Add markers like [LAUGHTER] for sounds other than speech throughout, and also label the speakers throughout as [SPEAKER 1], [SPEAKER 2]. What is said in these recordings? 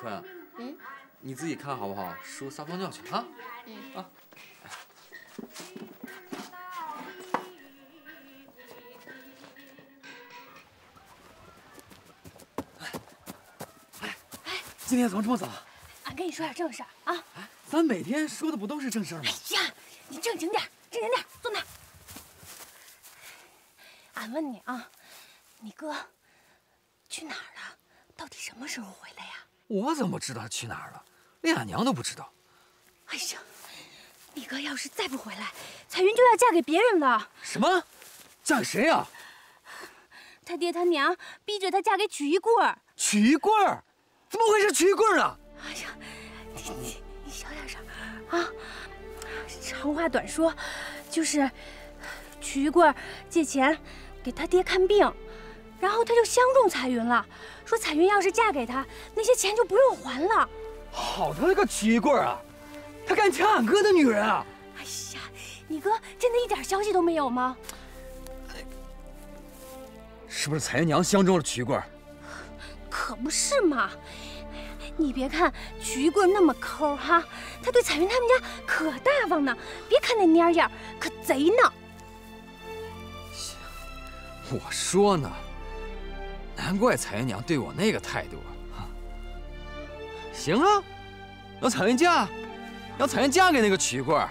[SPEAKER 1] 坤，嗯，你自己看好不好？叔撒泡尿去啊。嗯啊。今天怎么这么早？
[SPEAKER 2] 俺跟你说点正事啊！
[SPEAKER 1] 哎，咱每天说的不都是正事吗？
[SPEAKER 2] 哎呀，你正经点，正经点，坐那。俺问你啊，你哥去哪儿了？到底什么时候回？
[SPEAKER 1] 我怎么知道他去哪儿了？连俺娘都不知道。
[SPEAKER 2] 哎呀，你哥要是再不回来，彩云就要嫁给别人了。
[SPEAKER 1] 什么？嫁给谁呀？
[SPEAKER 2] 他爹他娘逼着他嫁给曲一棍。
[SPEAKER 1] 曲一棍？怎么会是？曲一棍啊！哎呀，
[SPEAKER 2] 你你你小点声啊！长话短说，就是曲一棍借钱给他爹看病，然后他就相中彩云了，说彩云要是嫁给他，那些钱就不用还了。
[SPEAKER 1] 好他个曲一棍啊！他敢抢俺哥的女人啊！哎呀，
[SPEAKER 2] 你哥真的一点消息都没有吗？
[SPEAKER 1] 是不是彩云娘相中了曲一棍？
[SPEAKER 2] 可不是嘛！你别看曲一棍那么抠哈，他对彩云他们家可大方呢。别看那蔫样，可贼呢。
[SPEAKER 1] 我说呢，难怪彩云娘对我那个态度啊！行啊，让彩云嫁，让彩云嫁给那个曲一棍，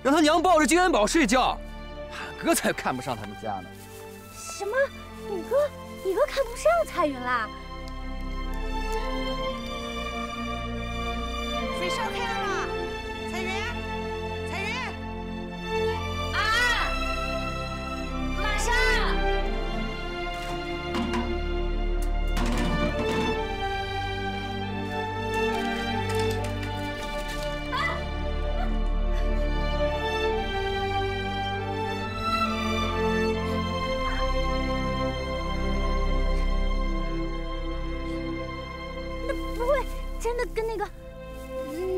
[SPEAKER 1] 让他娘抱着金元宝睡觉。俺哥才看不上他们家呢。
[SPEAKER 2] 什么？你哥？你哥看不上彩云啦？
[SPEAKER 3] 水烧开了
[SPEAKER 2] 真的跟那个？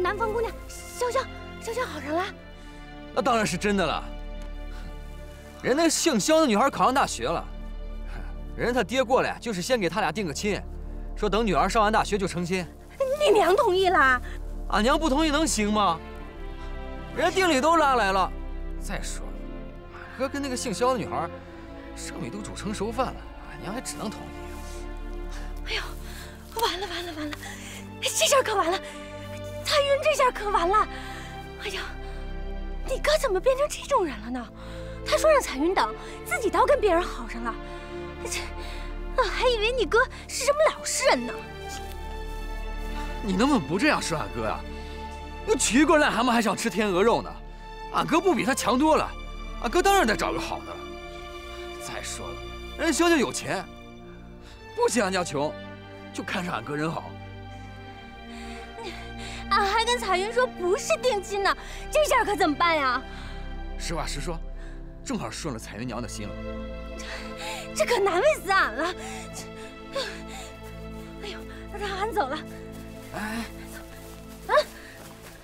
[SPEAKER 2] 南方姑娘潇潇，潇潇好上了，
[SPEAKER 1] 那当然是真的了。人那姓肖的女孩考上大学了，人家他爹过来就是先给他俩定个亲，说等女儿上完大学就成亲。
[SPEAKER 2] 你娘同意了？
[SPEAKER 1] 俺娘不同意能行吗？人家定礼都拉来了。再说了，俺哥跟那个姓肖的女孩，生米都煮成熟饭了，俺娘还只能同意。
[SPEAKER 2] 哎呦，完了完了完了，这事可完了！彩云这下可完了！哎呀，你哥怎么变成这种人了呢？他说让彩云等，自己倒跟别人好上了。这，俺还以为你哥是什么老实人呢。
[SPEAKER 1] 你能不能不这样说俺哥啊？那曲一棍癞蛤蟆还想吃天鹅肉呢，俺哥不比他强多了。俺哥当然得找个好的了。再说了，人家潇潇有钱，不嫌俺家穷，就看上俺哥人好。
[SPEAKER 2] 俺还跟彩云说不是定亲呢，这下可怎么办呀？
[SPEAKER 1] 实话实说，正好顺了彩云娘的心了。
[SPEAKER 2] 这这可难为死俺了。哎呦，让俺走了。哎，
[SPEAKER 1] 走。啊，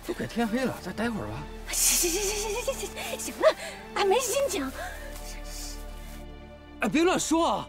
[SPEAKER 1] 都快天黑了，再待会儿吧。
[SPEAKER 2] 行行行行行行行行，行了，俺没心情。
[SPEAKER 1] 哎，别乱说啊。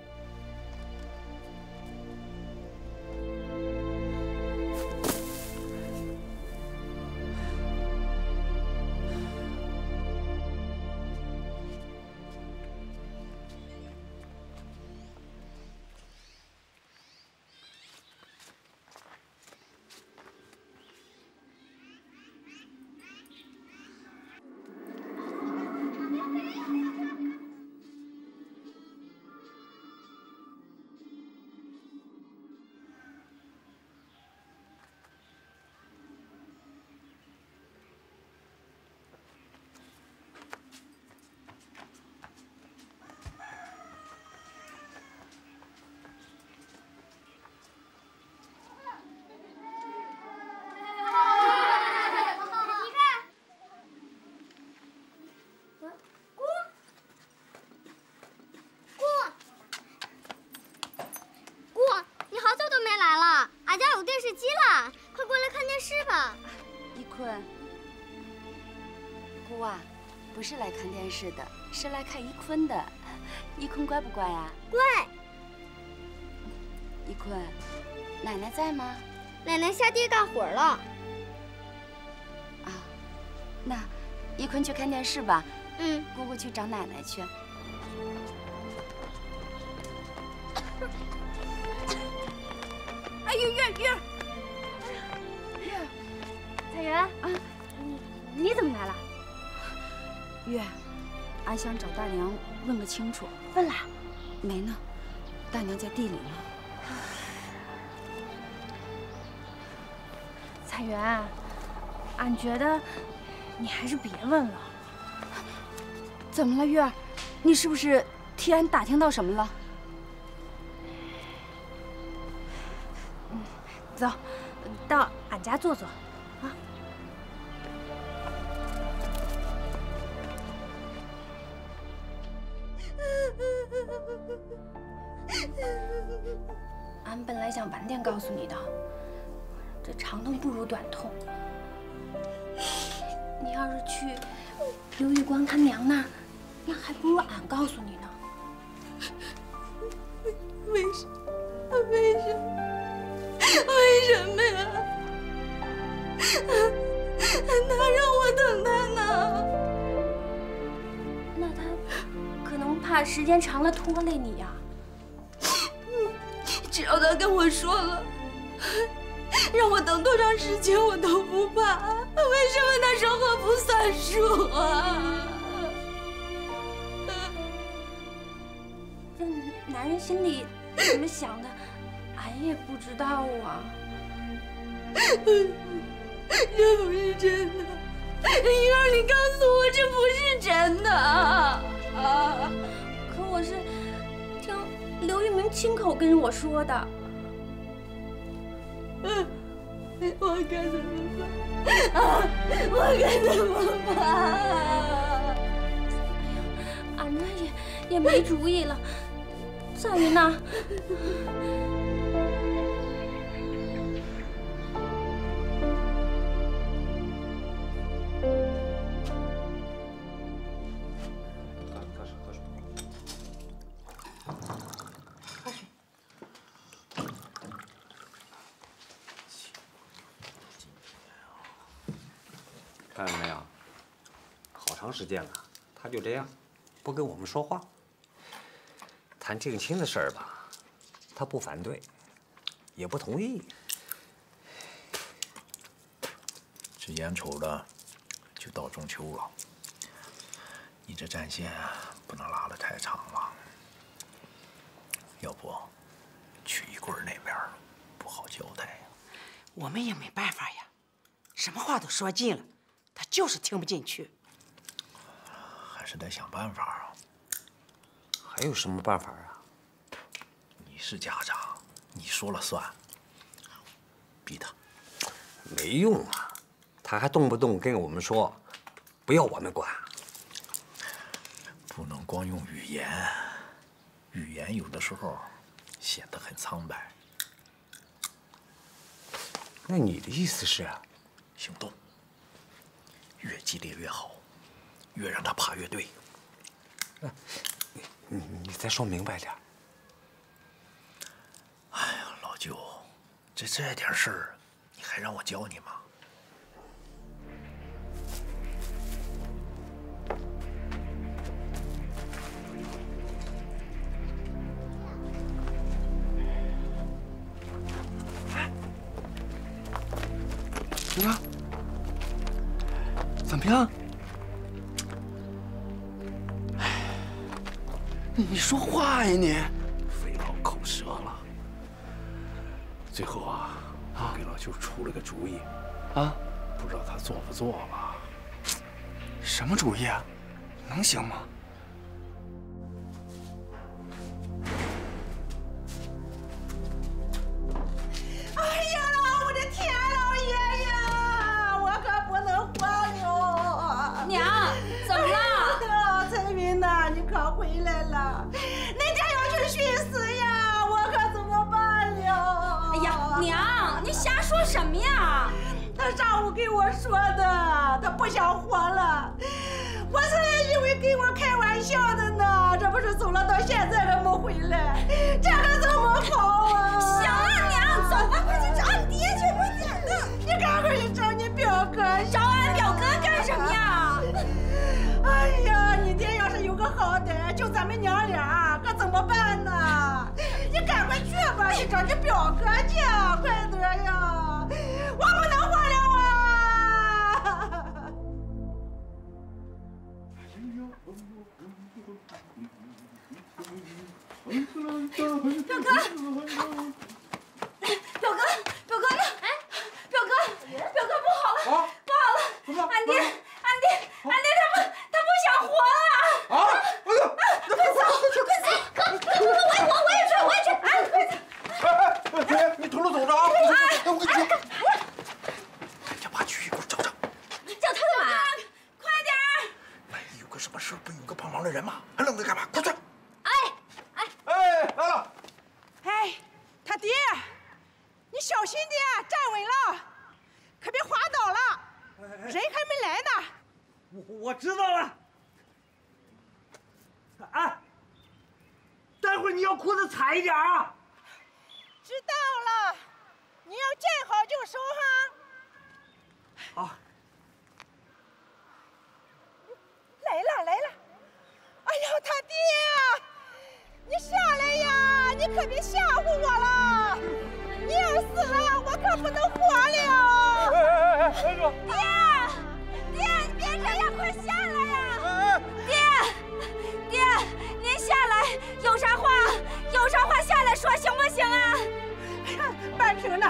[SPEAKER 4] 姑姑姑，你好久都没来了，俺家有电视机了，快过来看电视吧。
[SPEAKER 5] 一坤。姑啊，不是来看电视的，是来看一坤的。一坤乖不乖啊？
[SPEAKER 2] 乖。
[SPEAKER 5] 一坤，奶奶在吗？
[SPEAKER 4] 奶奶下地干活了。
[SPEAKER 5] 啊，那一坤去看电视吧。
[SPEAKER 4] 嗯，
[SPEAKER 5] 姑姑去找奶奶去。
[SPEAKER 2] 哎，月月月，月，彩云啊，你你怎么来了？
[SPEAKER 5] 月，俺想找大娘问个清楚。
[SPEAKER 2] 问了？
[SPEAKER 5] 没呢，大娘在地里呢。
[SPEAKER 2] 彩云，俺觉得你还是别问了。
[SPEAKER 5] 怎么了，月儿？你是不是替俺打听到什么了？
[SPEAKER 2] 走，到俺家坐坐，也没主意了。彩云呐，
[SPEAKER 6] 看见没有？好长时间了，他就这样，不跟我们说话。谈定亲的事儿吧，他不反对，也不同意。
[SPEAKER 7] 这眼瞅着就到中秋了，你这战线不能拉得太长了。要不，去一棍儿那边不好交代呀。
[SPEAKER 8] 我们也没办法呀，什么话都说尽了，他就是听不进去。
[SPEAKER 7] 还是得想办法啊。
[SPEAKER 6] 还有什么办法啊？
[SPEAKER 7] 你是家长，你说了算。逼他，
[SPEAKER 6] 没用啊，他还动不动跟我们说，不要我们管。
[SPEAKER 7] 不能光用语言，语言有的时候显得很苍白。
[SPEAKER 6] 那你的意思是？
[SPEAKER 7] 行动，越激烈越好，越让他怕越对。
[SPEAKER 6] 你你再说明白点。
[SPEAKER 7] 哎呀，老舅，这这点事儿，你还让我教你吗？
[SPEAKER 9] 什么
[SPEAKER 3] 呀？他上午跟我说的他不想活了。我还以为跟我开玩笑的呢这不是走了到现在还没回来？这可怎么好啊？
[SPEAKER 2] 行了娘走吧快去找你爹去快
[SPEAKER 3] 点的。你赶快去找你表哥找俺表哥干什么呀？哎呀你爹要是有个好歹就咱们娘俩可怎么办呢？你赶快去吧去找你表哥去快点呀。
[SPEAKER 10] 表哥，表哥，表哥呢？哎，表哥，表哥不好了，不好了！俺爹，俺爹，俺爹他不，他不想活了！
[SPEAKER 11] 啊！哎呦，
[SPEAKER 10] 快走，快走！哥，哥，哥，我也我我也去，我也去！哎，快走！
[SPEAKER 11] 哎哎，你偷着走着啊！
[SPEAKER 10] 哎，
[SPEAKER 11] 我跟你说，
[SPEAKER 12] 赶紧把曲一棍找找。
[SPEAKER 10] 叫他干嘛？快点儿！
[SPEAKER 12] 万一有个什么事，不有个帮忙的人吗？还愣着干嘛？快去！
[SPEAKER 10] 哎，哎，
[SPEAKER 11] 哎，来了。
[SPEAKER 3] 哎，他爹，你小心点，站稳了，可别滑倒了。人还没来呢。
[SPEAKER 13] 我我知道了。哎，待会儿你要裤子踩一点啊。
[SPEAKER 3] 知道了，你要见好就收哈。
[SPEAKER 13] 好。
[SPEAKER 3] 来了来了，哎呦，他爹呀，你下来呀！你可别吓唬我了，你要死了，我可不能活了。
[SPEAKER 11] 哎哎哎哎，哥！
[SPEAKER 10] 爹，爹，你别这样，快下来呀！爹，爹，您下来，有啥话，有啥话下来说，行不行啊？
[SPEAKER 3] 半平呢，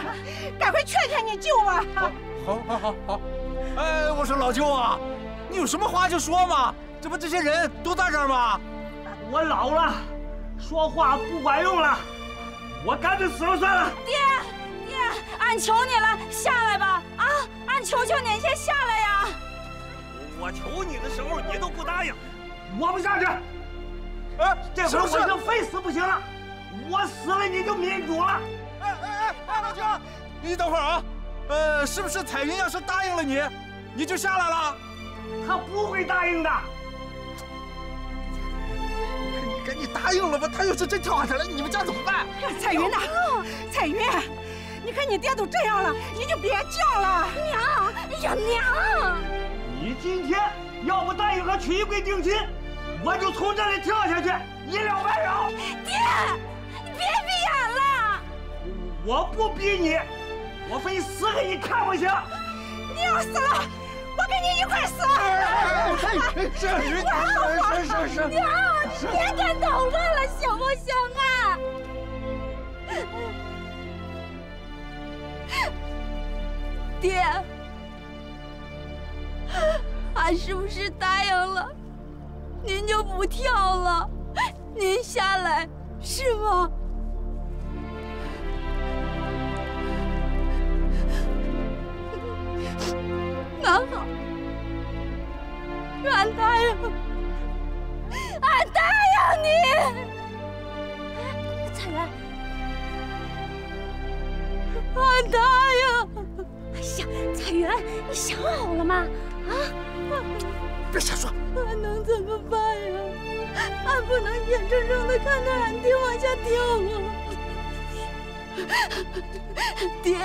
[SPEAKER 3] 赶快劝劝你舅啊！
[SPEAKER 11] 好，好，好，好。哎，我说老舅啊，你有什么话就说嘛，这不这些人都在这儿吗？
[SPEAKER 13] 我老了，说话不管用了，我干脆死了算了。
[SPEAKER 10] 爹，爹，俺求你了，下来吧！啊，俺求求你，先下来呀！
[SPEAKER 13] 我求你的时候你都不答应，我不下去。
[SPEAKER 11] 哎，
[SPEAKER 13] 这回我就非死不行了，我死了你就民主了。
[SPEAKER 11] 哎哎哎，老舅，你等会儿啊，呃，是不是彩云要是答应了你，你就下来了？
[SPEAKER 13] 他不会答应的。
[SPEAKER 11] 你赶紧答应了吧，他要是真跳下去了，你们家怎么办？
[SPEAKER 3] 彩云呐，彩云，你看你爹都这样了，你就别叫了。
[SPEAKER 10] 娘，哎呀娘！
[SPEAKER 13] 你今天要不答应和曲一贵定亲，我就从这里跳下去，一了百了。
[SPEAKER 10] 爹，你别逼俺了！
[SPEAKER 13] 我不逼你，我非死给你看不行。
[SPEAKER 3] 你要死了，我跟你一块死。
[SPEAKER 11] 是是是是。
[SPEAKER 10] 娘，你别再捣乱了，行不行啊？爹，俺是不是答应了，您就不跳了？您下来是吗？那好，俺答应了，俺答应你。彩云，俺答应。哎呀，彩云，你想好了吗？啊！
[SPEAKER 12] 别瞎说。
[SPEAKER 10] 俺能怎么办呀？俺不能眼睁睁的看着俺爹往下掉啊！爹，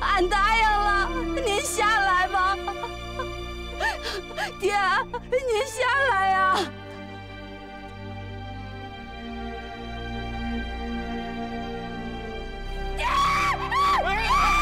[SPEAKER 10] 俺答应了，您下来吧。爹，您下来呀！爹，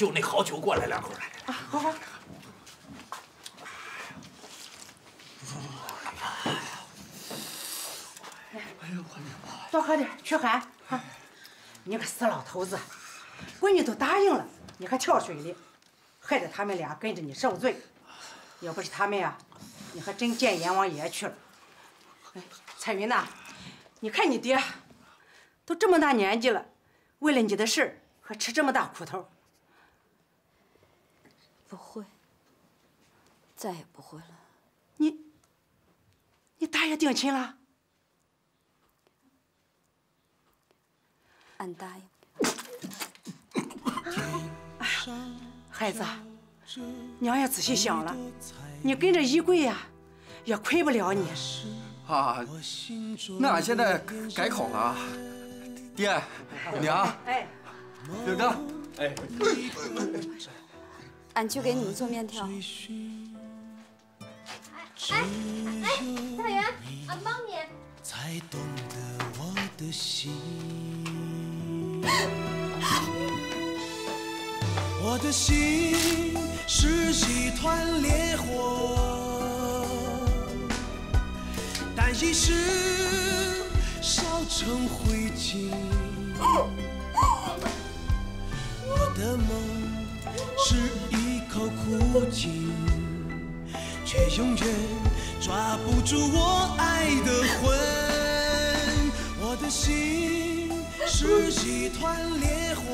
[SPEAKER 12] 舅那好酒过来两口来？
[SPEAKER 3] 啊，好好。多喝点，驱寒。啊，你个死老头子，闺女都答应了，你还跳水里，害得他们俩跟着你受罪。要不是他们呀，你还真见阎王爷去了。哎，彩云呐，你看你爹，都这么大年纪了，为了你的事儿还吃这么大苦头。
[SPEAKER 5] 不会，再也不会了。
[SPEAKER 3] 你，你答应定亲了？
[SPEAKER 5] 俺答应。
[SPEAKER 3] 哎呀，孩子，娘也仔细想了，你跟着衣柜呀，也亏不了你。
[SPEAKER 1] 啊，那俺现在改口了啊，爹，娘，
[SPEAKER 3] 哎，
[SPEAKER 1] 顶着，哎，
[SPEAKER 5] 俺去给你们做面条。
[SPEAKER 2] 哎哎，大元，俺帮你。
[SPEAKER 14] 才懂得我的心，我的心是一团烈火，但一时烧成灰烬。我的梦是一口苦井，却永远抓不住我爱的魂。我的心是一团烈火，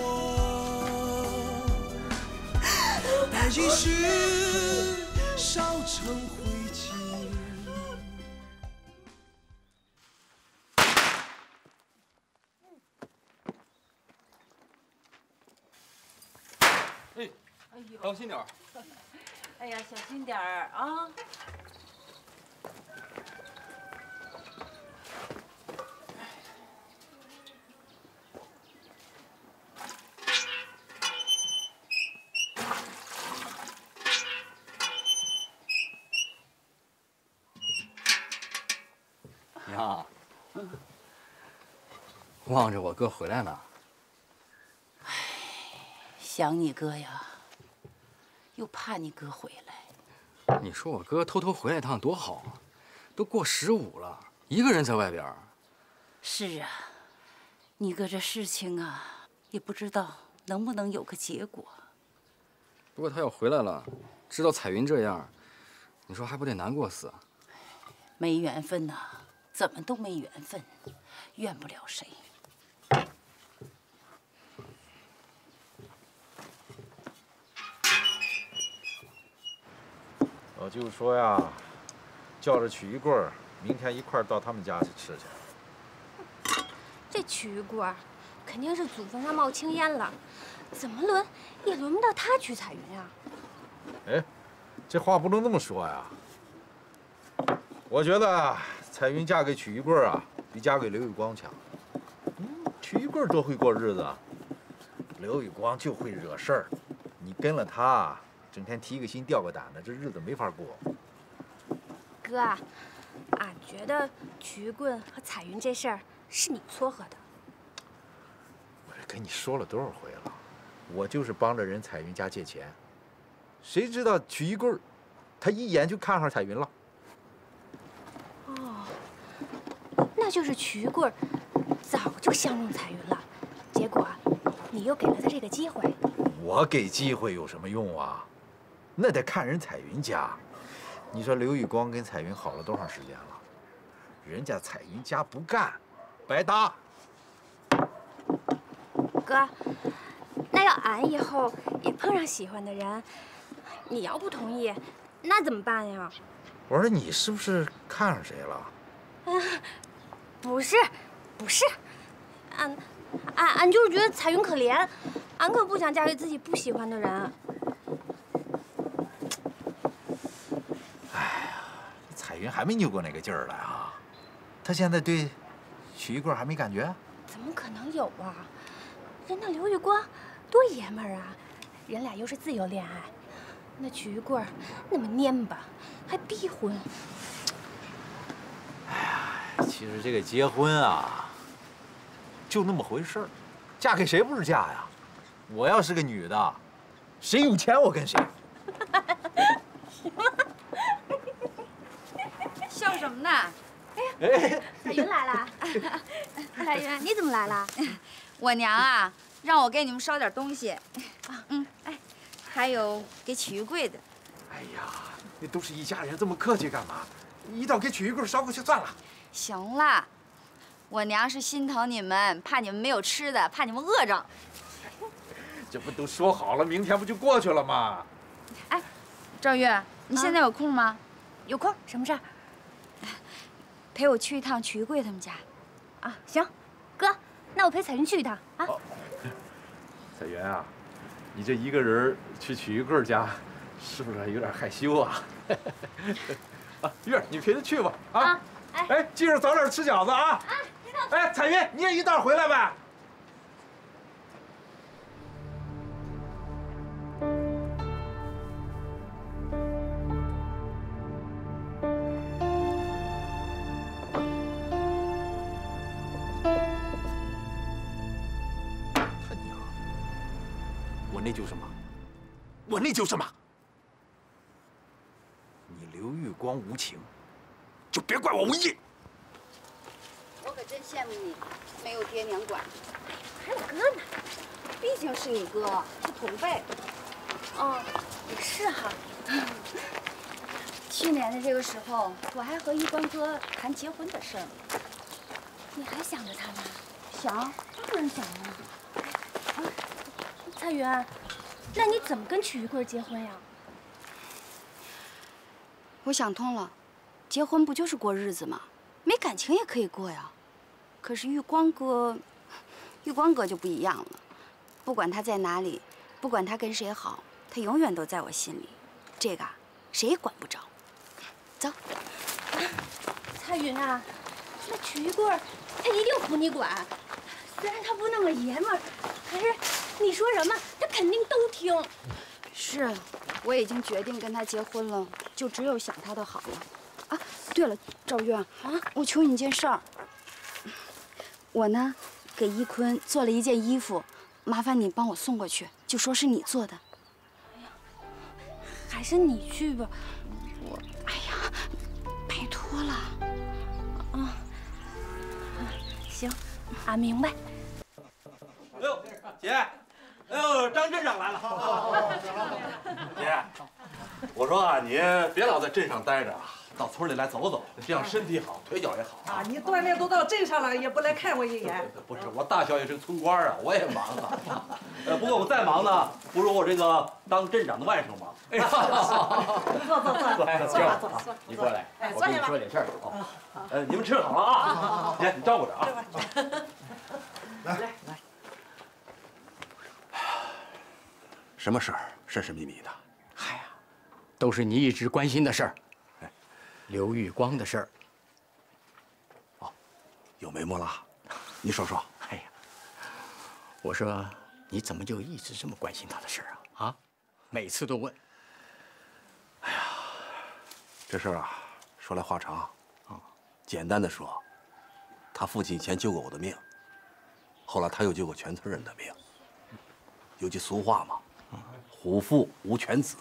[SPEAKER 14] 把一时烧成灰烬。
[SPEAKER 1] 哎，当心点儿。
[SPEAKER 15] 哎呀，小心点儿啊！
[SPEAKER 1] 娘，望着我哥回来呢。
[SPEAKER 15] 想你哥呀，又怕你哥回来。
[SPEAKER 1] 你说我哥偷偷回来一趟多好啊！都过十五了，一个人在外边。
[SPEAKER 15] 是啊，你哥这事情啊，也不知道能不能有个结果。
[SPEAKER 1] 不过他要回来了，知道彩云这样，你说还不得难过死？
[SPEAKER 15] 没缘分呐，怎么都没缘分，怨不了谁。
[SPEAKER 7] 老舅说呀，叫着曲玉棍儿，明天一块儿到他们家去吃去。
[SPEAKER 2] 这曲玉贵儿肯定是祖坟上冒青烟了，怎么轮也轮不到他娶彩云啊！
[SPEAKER 7] 哎，这话不能这么说呀。我觉得彩云嫁给曲玉棍儿啊，比嫁给刘玉光强。嗯，曲玉棍儿多会过日子，刘玉光就会惹事儿。你跟了他，整天提个心吊个胆的，这日子没法过。
[SPEAKER 2] 哥，俺觉得曲玉棍和彩云这事儿是你撮合的。
[SPEAKER 7] 我这跟你说了多少回了，我就是帮着人彩云家借钱，谁知道曲一棍儿，他一眼就看上彩云了。
[SPEAKER 2] 哦，那就是曲玉贵儿早就相中彩云了，结果你又给了他这个机会。
[SPEAKER 7] 我给机会有什么用啊？那得看人彩云家。你说刘玉光跟彩云好了多长时间了？人家彩云家不干，白搭。
[SPEAKER 2] 哥，那要俺以后也碰上喜欢的人，你要不同意，那怎么办呀？
[SPEAKER 7] 我说你是不是看上谁了？
[SPEAKER 2] 嗯，不是，不是，俺俺俺就是觉得彩云可怜，俺可不想嫁给自己不喜欢的人。
[SPEAKER 7] 彩云还没扭过那个劲儿来啊！她现在对曲一棍还没感觉？
[SPEAKER 2] 怎么可能有啊？人那刘玉光多爷们儿啊，人俩又是自由恋爱，那曲玉贵那么蔫巴，还逼婚。
[SPEAKER 7] 哎呀，其实这个结婚啊，就那么回事儿，嫁给谁不是嫁呀？我要是个女的，谁有钱我跟谁。[LAUGHS]
[SPEAKER 5] 笑什么呢？
[SPEAKER 2] 哎呀，彩云来了。彩云，你怎么来了？
[SPEAKER 5] 我娘啊，让我给你们捎点东西。啊嗯，哎，还有给曲玉贵的。
[SPEAKER 7] 哎呀，那都是一家人，这么客气干嘛？一道给曲玉贵捎过去算了。
[SPEAKER 5] 行了，我娘是心疼你们，怕你们没有吃的，怕你们饿着。
[SPEAKER 7] 这不都说好了，明天不就过去了吗？
[SPEAKER 5] 哎，赵月，你现在有空吗？
[SPEAKER 2] 有空，什么事儿？
[SPEAKER 5] 陪我去一趟曲玉贵他们家。
[SPEAKER 2] 啊，行，哥，那我陪彩云去一趟啊。
[SPEAKER 11] 彩云啊，你这一个人去曲玉贵家，是不是有点害羞啊？[LAUGHS] 啊，月儿，你陪他去吧。啊，哎，记着早点吃饺子啊。啊，
[SPEAKER 2] 知道。
[SPEAKER 11] 哎，彩云，你也一道回来呗。我内疚什么？你刘玉光无情，就别怪我无义。
[SPEAKER 5] 我可真羡慕你，没有爹娘管，
[SPEAKER 2] 还有哥呢。
[SPEAKER 5] 毕竟是你哥，是同辈。
[SPEAKER 2] 哦，也是哈。[LAUGHS]
[SPEAKER 5] 去年的这个时候，我还和玉光哥谈结婚的事儿呢。
[SPEAKER 2] 你还想着他呢？
[SPEAKER 5] 想，
[SPEAKER 2] 当然想了。啊，彩云，那你怎么跟曲玉贵结婚呀？
[SPEAKER 5] 我想通了，结婚不就是过日子吗？没感情也可以过呀。可是玉光哥，玉光哥就不一样了。不管他在哪里，不管他跟谁好，他永远都在我心里。这个啊，谁也管不着。走。
[SPEAKER 2] 彩云啊，那曲玉贵他一定服你管。虽然他不那么爷们儿，可是你说什么，他肯定都听。
[SPEAKER 5] 是，我已经决定跟他结婚了，就只有想他的好了。啊，对了，赵月啊，我求你一件事儿。我呢，给一坤做了一件衣服，麻烦你帮我送过去，就说是你做的。
[SPEAKER 2] 还是你去吧，
[SPEAKER 5] 我，哎呀，拜托了。
[SPEAKER 2] 啊，行，俺明白。
[SPEAKER 16] 哎呦，姐，哎呦，张镇长来了。[LAUGHS] 姐，我说啊，你别老在镇上待着啊，到村里来走走，这样身体好，腿脚也好。
[SPEAKER 3] 啊，你锻炼都到镇上了，也不来看我一眼。[LAUGHS]
[SPEAKER 16] 不是，我大小也是个村官啊，我也忙啊。[LAUGHS] 呃，不过我再忙呢，不如我这个当镇长的外甥忙。哎呀，
[SPEAKER 3] 坐坐坐，坐吧坐坐。
[SPEAKER 16] 你过来，
[SPEAKER 3] 哎，
[SPEAKER 16] 我跟你
[SPEAKER 3] 坐下吧。
[SPEAKER 16] 说点事儿。呃，你们吃好了啊，姐，你照顾着啊。
[SPEAKER 3] 来
[SPEAKER 16] 什么事儿？神神秘秘的。
[SPEAKER 17] 嗨呀，都是你一直关心的事儿。刘玉光的事儿。
[SPEAKER 16] 哦，有眉目了。你说说。[LAUGHS]
[SPEAKER 17] 哎呀，我说你怎么就一直这么关心他的事儿啊？啊，每次都问。
[SPEAKER 16] 哎呀这事儿啊，说来话长。啊，简单的说，他父亲以前救过我的命，后来他又救过全村人的命。有句俗话嘛，“虎父无犬子”，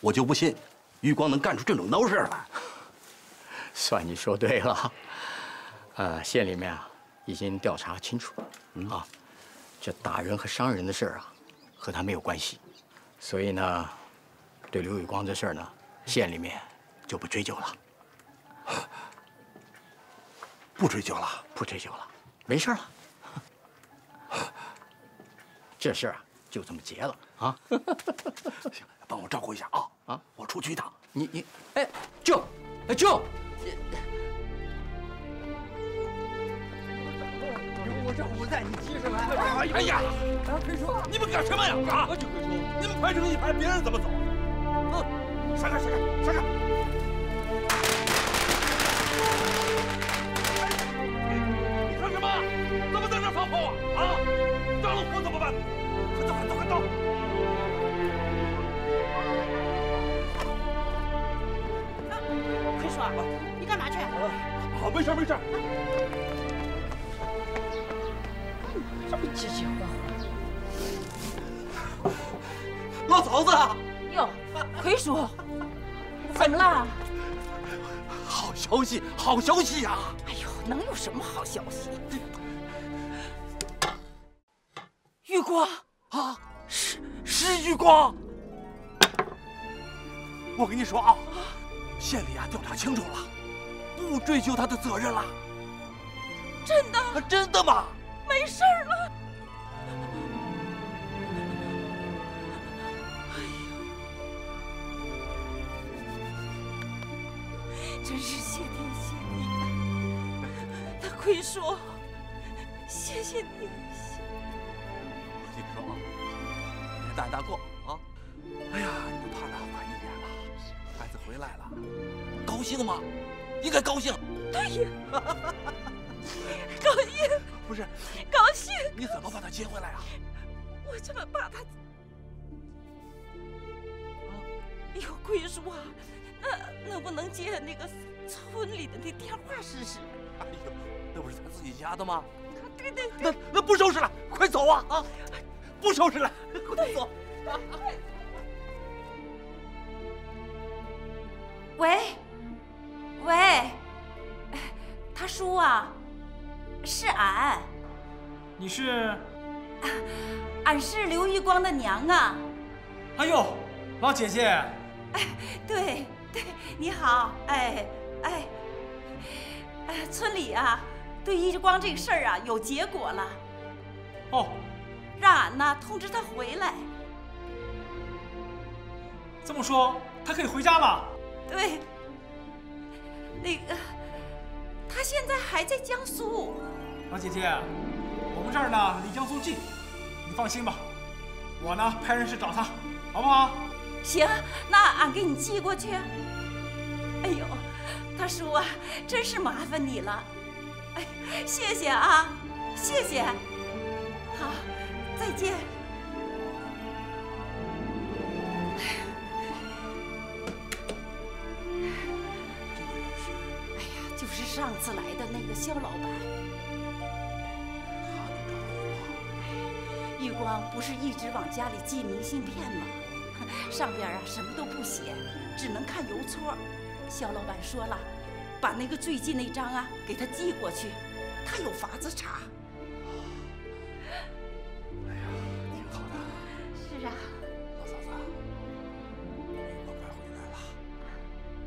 [SPEAKER 16] 我就不信玉光能干出这种孬事来。[LAUGHS]
[SPEAKER 17] 算你说对了。呃，县里面啊，已经调查清楚了。啊，这打人和伤人的事儿啊，和他没有关系。所以呢，对刘宇光这事儿呢，县里面就不追究了。
[SPEAKER 16] 不追究了，
[SPEAKER 17] 不追究了，没事了。[LAUGHS] 这事儿啊，就这么结了啊。[LAUGHS]
[SPEAKER 16] 行，帮我照顾一下啊啊！我出去一趟。
[SPEAKER 17] 你你，哎，舅，哎舅，
[SPEAKER 18] 有我这虎在，你急什么？
[SPEAKER 16] 哎呀！
[SPEAKER 18] 黑叔，
[SPEAKER 16] 你们干什么呀？啊！
[SPEAKER 18] 何九黑叔，
[SPEAKER 16] 你们排成一排，别人怎么走？嗯，闪开，闪开，闪开！你看什么？怎么在这放炮啊？啊！着了火怎么办？快走，快走，快走！
[SPEAKER 15] 黑叔，你干嘛去？
[SPEAKER 16] 好，没事没事。
[SPEAKER 15] 这么急急慌慌。
[SPEAKER 16] 老嫂子，
[SPEAKER 15] 哟，黑叔，怎么了？
[SPEAKER 16] 好消息，好消息呀！
[SPEAKER 15] 哎呦，能有什么好消息？玉光
[SPEAKER 16] 啊，是是玉光。我跟你说啊，县里啊调查清楚了，不追究他的责任了。
[SPEAKER 15] 真的？
[SPEAKER 16] 真的吗？
[SPEAKER 15] 没事了。哎呦。真是谢天谢地，大奎叔，谢谢你。
[SPEAKER 16] 别大大过啊！哎呀，你们盼了快一年了，孩子回来了，高兴吗？应该高兴。
[SPEAKER 15] 对呀，[LAUGHS] 高兴。
[SPEAKER 16] 不是，
[SPEAKER 15] 高兴。
[SPEAKER 16] 你怎么把他接回来啊？
[SPEAKER 15] 我怎么把他？哎呦，奎叔啊，那能不能接那个村里的那电话试试？
[SPEAKER 16] 哎呦，那不是他自己家的吗？
[SPEAKER 15] 对对
[SPEAKER 16] 那那不收拾了，快走啊啊！不收拾了，快走！
[SPEAKER 15] 喂，喂，他叔啊，是俺。
[SPEAKER 19] 你是？
[SPEAKER 15] 俺是刘玉光的娘啊。
[SPEAKER 19] 哎呦，老姐姐。
[SPEAKER 15] 哎，对对，你好，哎哎哎，村里啊，对玉光这个事儿啊有结果了。
[SPEAKER 19] 哦。
[SPEAKER 15] 让俺呢通知他回来。
[SPEAKER 19] 这么说，他可以回家了？
[SPEAKER 15] 对。那个，他现在还在江苏。
[SPEAKER 19] 老姐姐，我们这儿呢离江苏近，你放心吧，我呢派人去找他，好不好？
[SPEAKER 15] 行，那俺给你寄过去。哎呦，大叔啊，真是麻烦你了。哎，谢谢啊，谢谢。好，再见。哎呀，就是上次来的那个肖老板。玉光不是一直往家里寄明信片吗？[LAUGHS] 上边啊什么都不写，只能看邮戳。肖老板说了，把那个最近那张啊给他寄过去，他有法子查。
[SPEAKER 16] 老嫂子，玉光快回来了。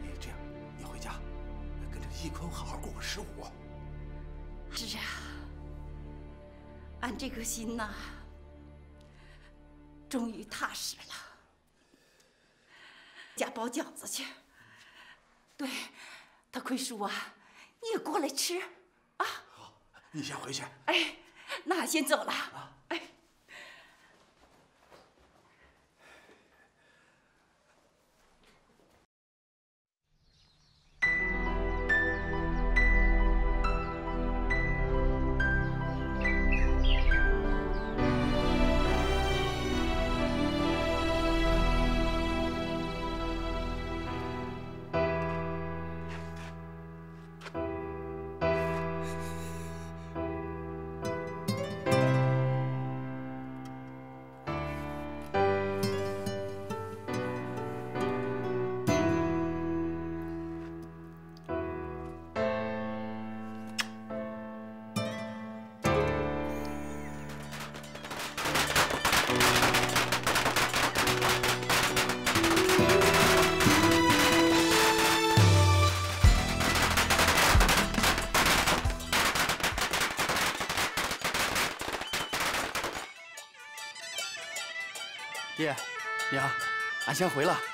[SPEAKER 16] 哎，这样，你回家跟着义坤好好过个十五。
[SPEAKER 15] 是啊，俺这颗心呐，终于踏实了。家包饺子去。对，大奎叔啊，你也过来吃啊。
[SPEAKER 16] 好，你先回去。
[SPEAKER 15] 哎，那俺先走了。哎。
[SPEAKER 1] 先回了。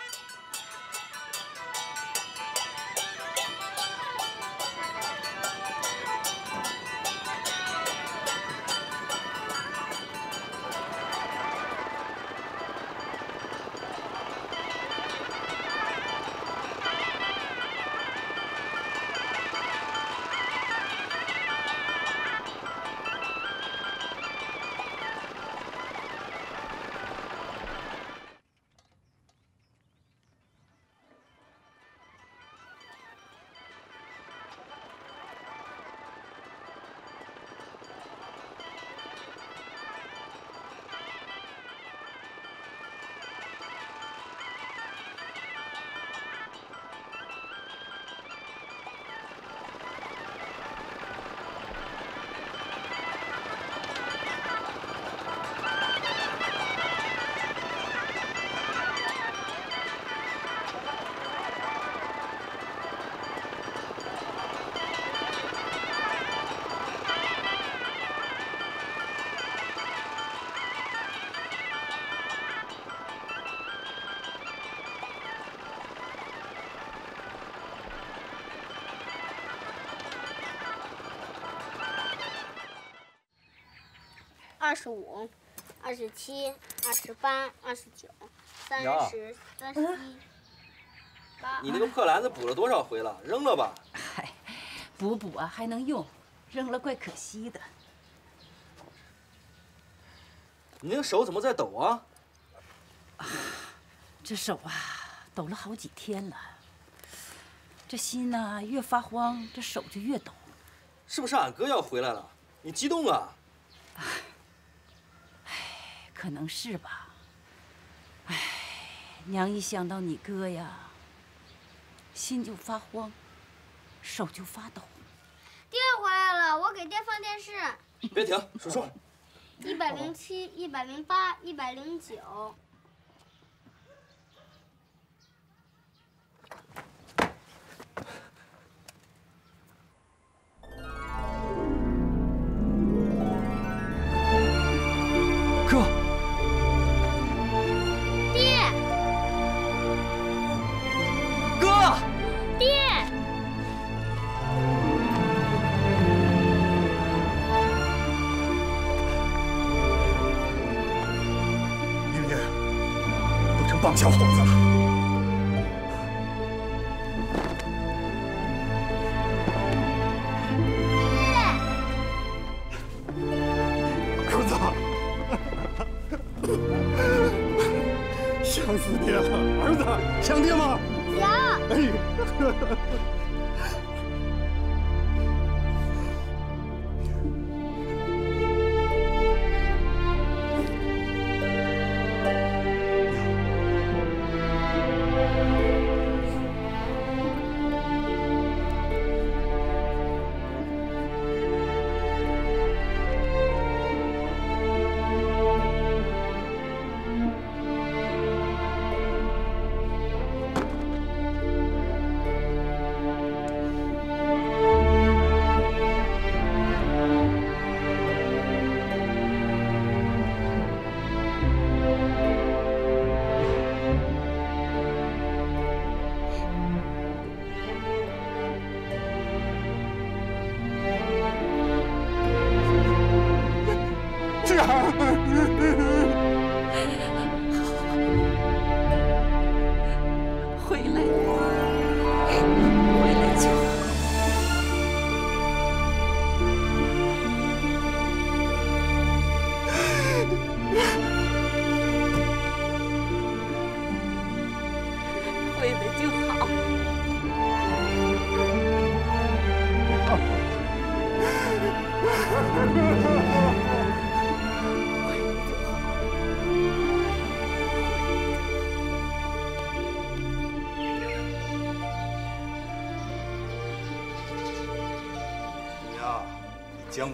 [SPEAKER 4] 二十五、二十七、二十八、二十九、三十、三十一、八。
[SPEAKER 1] 你那个破篮子补了多少回了？扔了吧。
[SPEAKER 15] 嗨，补补啊还能用，扔了怪可惜的。
[SPEAKER 1] 你那个手怎么在抖啊？[SIGHS]
[SPEAKER 15] 这手啊，抖了好几天了。这心呐、越发慌，这手就越抖。
[SPEAKER 1] 是不是俺哥要回来了？你激动啊？
[SPEAKER 15] 可能是吧。哎，娘一想到你哥呀，心就发慌，手就发抖。
[SPEAKER 4] 爹回来了，我给爹放电视。
[SPEAKER 1] 别停，数数。
[SPEAKER 4] 一百零七、一百零八、一百零九。
[SPEAKER 20] 小伙子。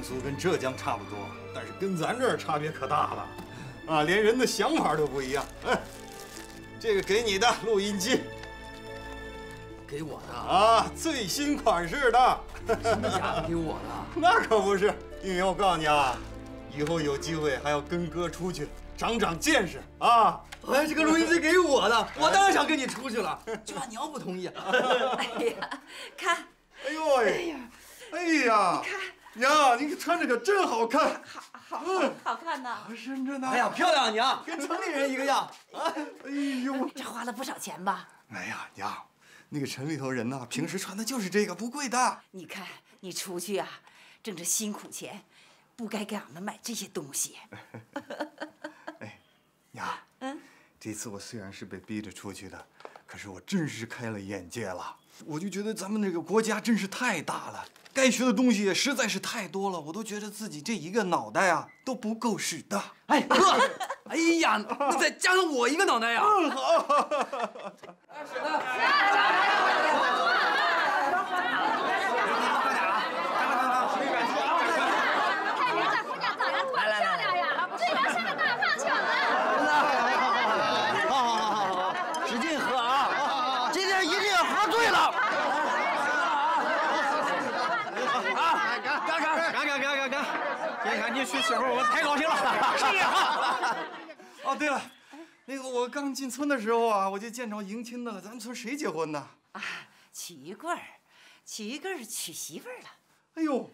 [SPEAKER 20] 苏跟浙江差不多，但是跟咱这儿差别可大了，啊，连人的想法都不一样。哎，这个给你的录音机
[SPEAKER 1] 给我的。
[SPEAKER 20] 啊，最新款式的。
[SPEAKER 1] 真的假的？给我的。[LAUGHS]
[SPEAKER 20] 那可不是，应云，我告诉你啊，以后有机会还要跟哥出去长长见识啊。
[SPEAKER 1] 哎，这个录音机给我的，我当然想跟你出去了，就怕娘不同意。[LAUGHS]
[SPEAKER 15] 哎呀，看，
[SPEAKER 20] 哎呦喂，哎呀，娘，你穿着可真好看。
[SPEAKER 15] 好好好看呐！
[SPEAKER 20] 真着呢。
[SPEAKER 1] 哎呀，漂亮娘，[LAUGHS] 跟城里人一个样。
[SPEAKER 20] 哎呦，
[SPEAKER 15] 这花了不少钱吧？
[SPEAKER 20] 哎呀，娘，那个城里头人呐，平时穿的就是这个，不贵的。
[SPEAKER 15] 你看你出去啊，挣着辛苦钱，不该给俺们买这些东西。[LAUGHS]
[SPEAKER 20] 哎娘，
[SPEAKER 15] 嗯，
[SPEAKER 20] 这次我虽然是被逼着出去的，可是我真是开了眼界了。我就觉得咱们这个国家真是太大了，该学的东西也实在是太多了，我都觉得自己这一个脑袋啊都不够使的。
[SPEAKER 1] 哎哥，[LAUGHS] 哎呀，那再加上我一个脑袋呀。[LAUGHS]
[SPEAKER 20] 嗯，好。
[SPEAKER 4] 来来来来呀！这边是个大胖小子。
[SPEAKER 11] 好好好好好，使劲喝啊！今天一定要喝醉了。啊，干干干干干干干！媳妇，我太高兴了。是啊。
[SPEAKER 20] 哦，对了，那个我刚进村的时候啊，我就见着迎亲的了。咱们村谁结婚呢？
[SPEAKER 15] 啊，曲一棍儿，曲一棍儿娶媳妇儿了。
[SPEAKER 20] 哎呦，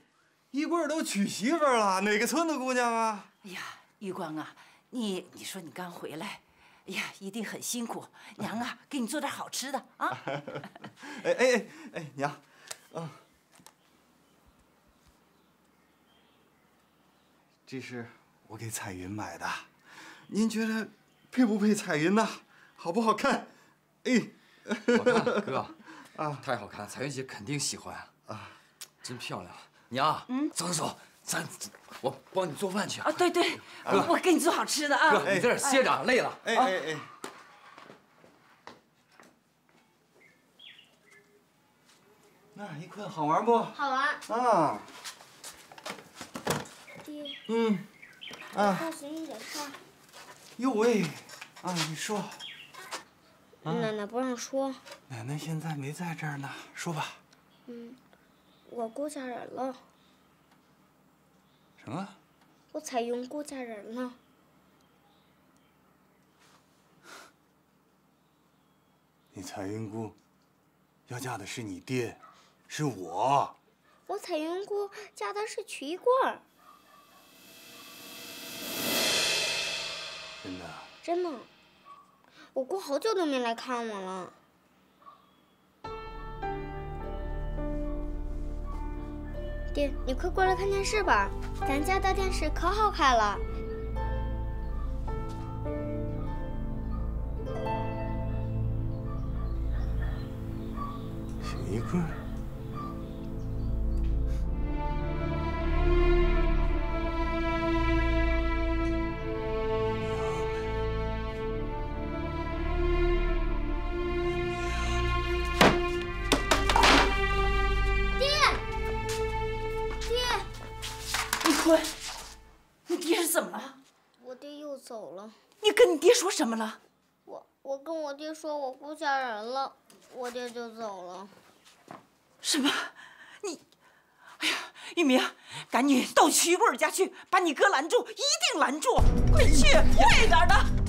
[SPEAKER 20] 一贵都娶媳妇儿了，哪个村的姑娘啊？
[SPEAKER 15] 哎呀，玉光啊，你你说你刚回来，哎呀，一定很辛苦。娘啊，给你做点好吃的啊。
[SPEAKER 20] 哎哎哎哎，娘，嗯，这是我给彩云买的，您觉得配不配彩云呢？好不好看？哎，
[SPEAKER 14] 好看，哥，[LAUGHS] 啊，太好看，彩云姐肯定喜欢啊，[TSK] 真漂亮。娘，嗯，走走走，咱我帮你做饭去
[SPEAKER 15] 啊。对对，哥，我给你做好吃的啊。
[SPEAKER 14] 哥，你在这歇着，累了。
[SPEAKER 20] 哎哎哎。那一困好玩不？
[SPEAKER 4] 好玩。
[SPEAKER 20] 啊。
[SPEAKER 4] 爹。
[SPEAKER 20] 嗯。啊。
[SPEAKER 4] 告诉你点事儿。
[SPEAKER 20] 哟喂，啊，你说。
[SPEAKER 4] 奶奶不让说。
[SPEAKER 20] 奶奶现在没在这儿呢，说吧。
[SPEAKER 4] 嗯。我姑嫁人了。
[SPEAKER 20] 什么？
[SPEAKER 4] 我彩云姑嫁人了。[LAUGHS]
[SPEAKER 20] 你彩云姑要嫁的是你爹，是我。
[SPEAKER 4] 我彩云姑嫁的是曲一贵儿。
[SPEAKER 20] 真的？
[SPEAKER 4] 真的。我姑好久都没来看我了。爹，你快过来看电视吧，咱家的电视可好看了。
[SPEAKER 20] 许一
[SPEAKER 15] 什么了？
[SPEAKER 4] 我我跟我爹说我姑嫁人了，我爹就走了。
[SPEAKER 15] 什么？你，哎呀，玉明，赶紧到徐贵家去，把你哥拦住，一定拦住！快去，快点的！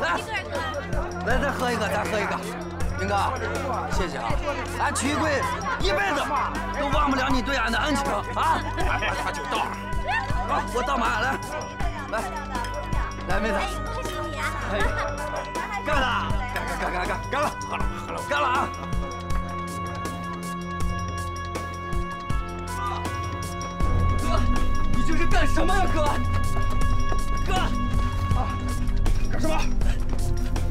[SPEAKER 14] 来，[LAUGHS] 来，再喝一个，再喝一个，兵哥，谢谢啊！俺曲贵一辈子都忘不了你对俺的恩情啊！把酒倒了，好，我倒满来，来，来，妹子，干了，干干干干干，干了，喝了喝了，干了啊！哥，你这是干什么呀，哥？哥！
[SPEAKER 11] 干什么？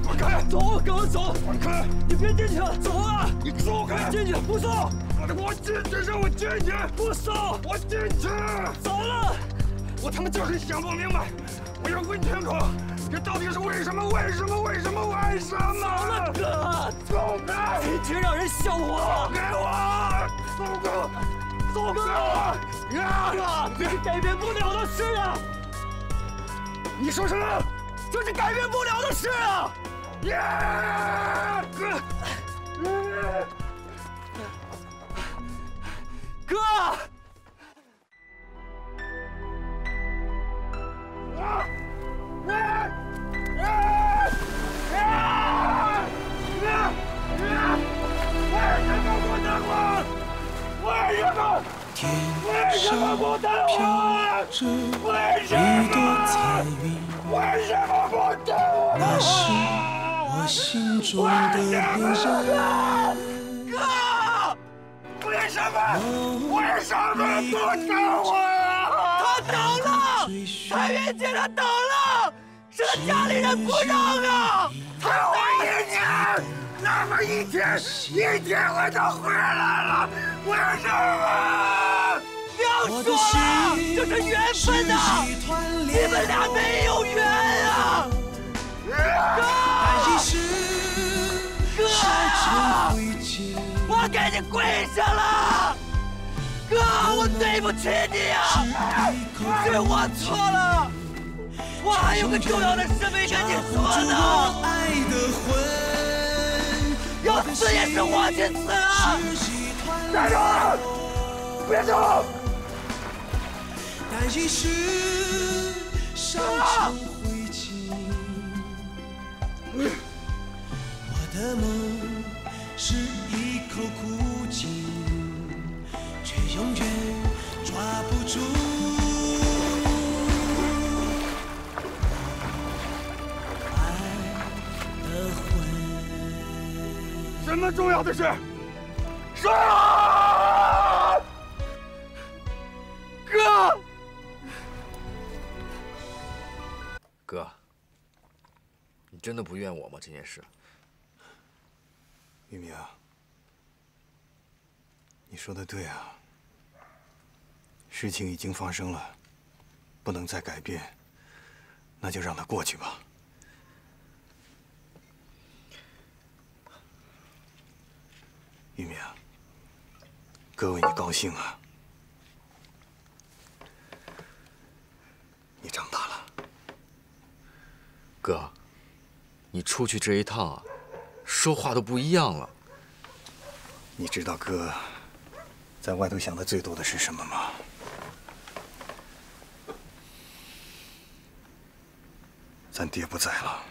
[SPEAKER 11] 滚开！
[SPEAKER 14] 走，跟我走！
[SPEAKER 11] 滚开！
[SPEAKER 14] 你别进去了，走啊！
[SPEAKER 11] 你走开！
[SPEAKER 14] 进去，不送！
[SPEAKER 11] 我进去，让我进去！
[SPEAKER 14] 不送！
[SPEAKER 11] 我进去！
[SPEAKER 14] 走了！
[SPEAKER 11] 我他妈就是想不明白，我要问清楚，这到底是为什么？为什么？为什么？为什么？
[SPEAKER 14] 走了，哥！
[SPEAKER 11] 走开！
[SPEAKER 14] 一直让人笑话！
[SPEAKER 11] 走开我！走开！
[SPEAKER 14] 走开！哥，这是改变不了的事啊！
[SPEAKER 11] 你说什么？
[SPEAKER 14] 这是改变不了的事啊！
[SPEAKER 11] 哥，
[SPEAKER 14] 哥，
[SPEAKER 11] 啊！啊！啊！啊！为什么
[SPEAKER 21] 是我心中的恋人。
[SPEAKER 11] 哥，为什么？为什么不等我呀？
[SPEAKER 14] 他等了，彩云姐她等了，是他家里人不让啊！
[SPEAKER 11] 等我一年，那么一天，一天我就回来了，为什么？
[SPEAKER 14] 不要说了，这是缘分呐！你们俩没有缘啊！哥，哥，我给你跪下了！哥，我对不起你啊！是我错了，我还有个重要的事没跟你说呢。要死也是我去死啊！
[SPEAKER 11] 站住！别动！
[SPEAKER 14] 在一时烧的梦是一口枯井，却永远抓不住。
[SPEAKER 11] 什么重要的事？说啊！哥，
[SPEAKER 1] 哥，你真的不怨我吗？这件事，
[SPEAKER 20] 玉明，你说的对啊，事情已经发生了，不能再改变，那就让它过去吧。玉明，哥为你高兴啊！你长大了，
[SPEAKER 1] 哥，你出去这一趟啊，说话都不一样了。
[SPEAKER 20] 你知道哥在外头想的最多的是什么吗？咱爹不在了，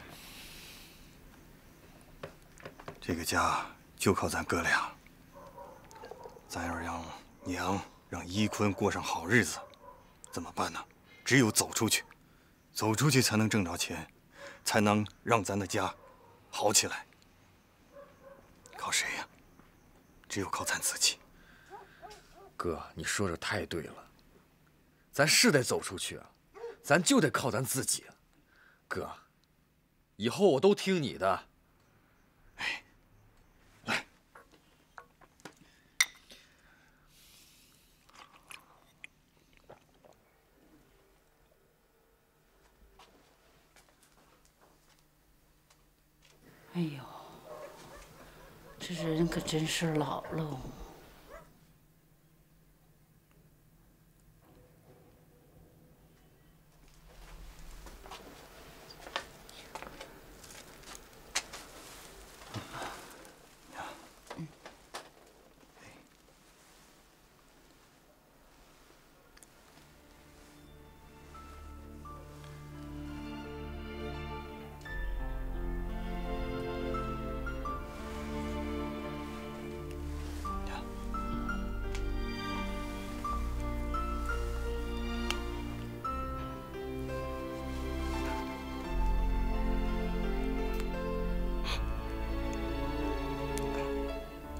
[SPEAKER 20] 这个家就靠咱哥俩。咱要让娘、让一坤过上好日子，怎么办呢？只有走出去，走出去才能挣着钱，才能让咱的家好起来。靠谁呀？只有靠咱自己。
[SPEAKER 1] 哥，你说的太对了，咱是得走出去啊，咱就得靠咱自己。哥，以后我都听你的。
[SPEAKER 15] 哎呦，这人可真是老喽。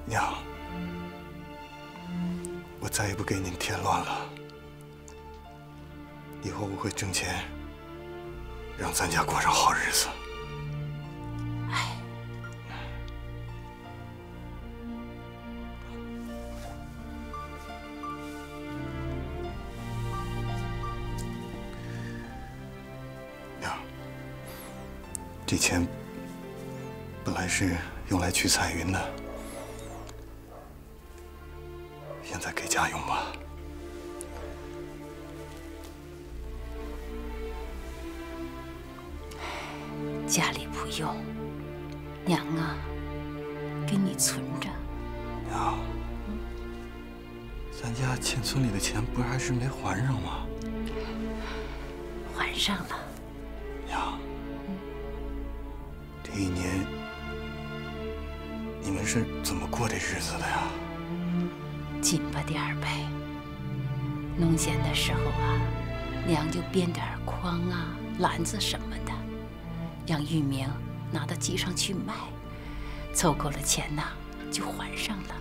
[SPEAKER 20] 娘，我再也不给您添乱了。以后我会挣钱，让咱家过上好日子。娘，这钱本来是用来娶彩云的。是没还上吗？
[SPEAKER 15] 还上了。
[SPEAKER 20] 娘，这一年你们是怎么过这日子的呀？
[SPEAKER 15] 紧巴点儿呗。农闲的时候啊，娘就编点筐啊、篮子什么的，让玉明拿到集上去卖，凑够了钱呐，就还上了。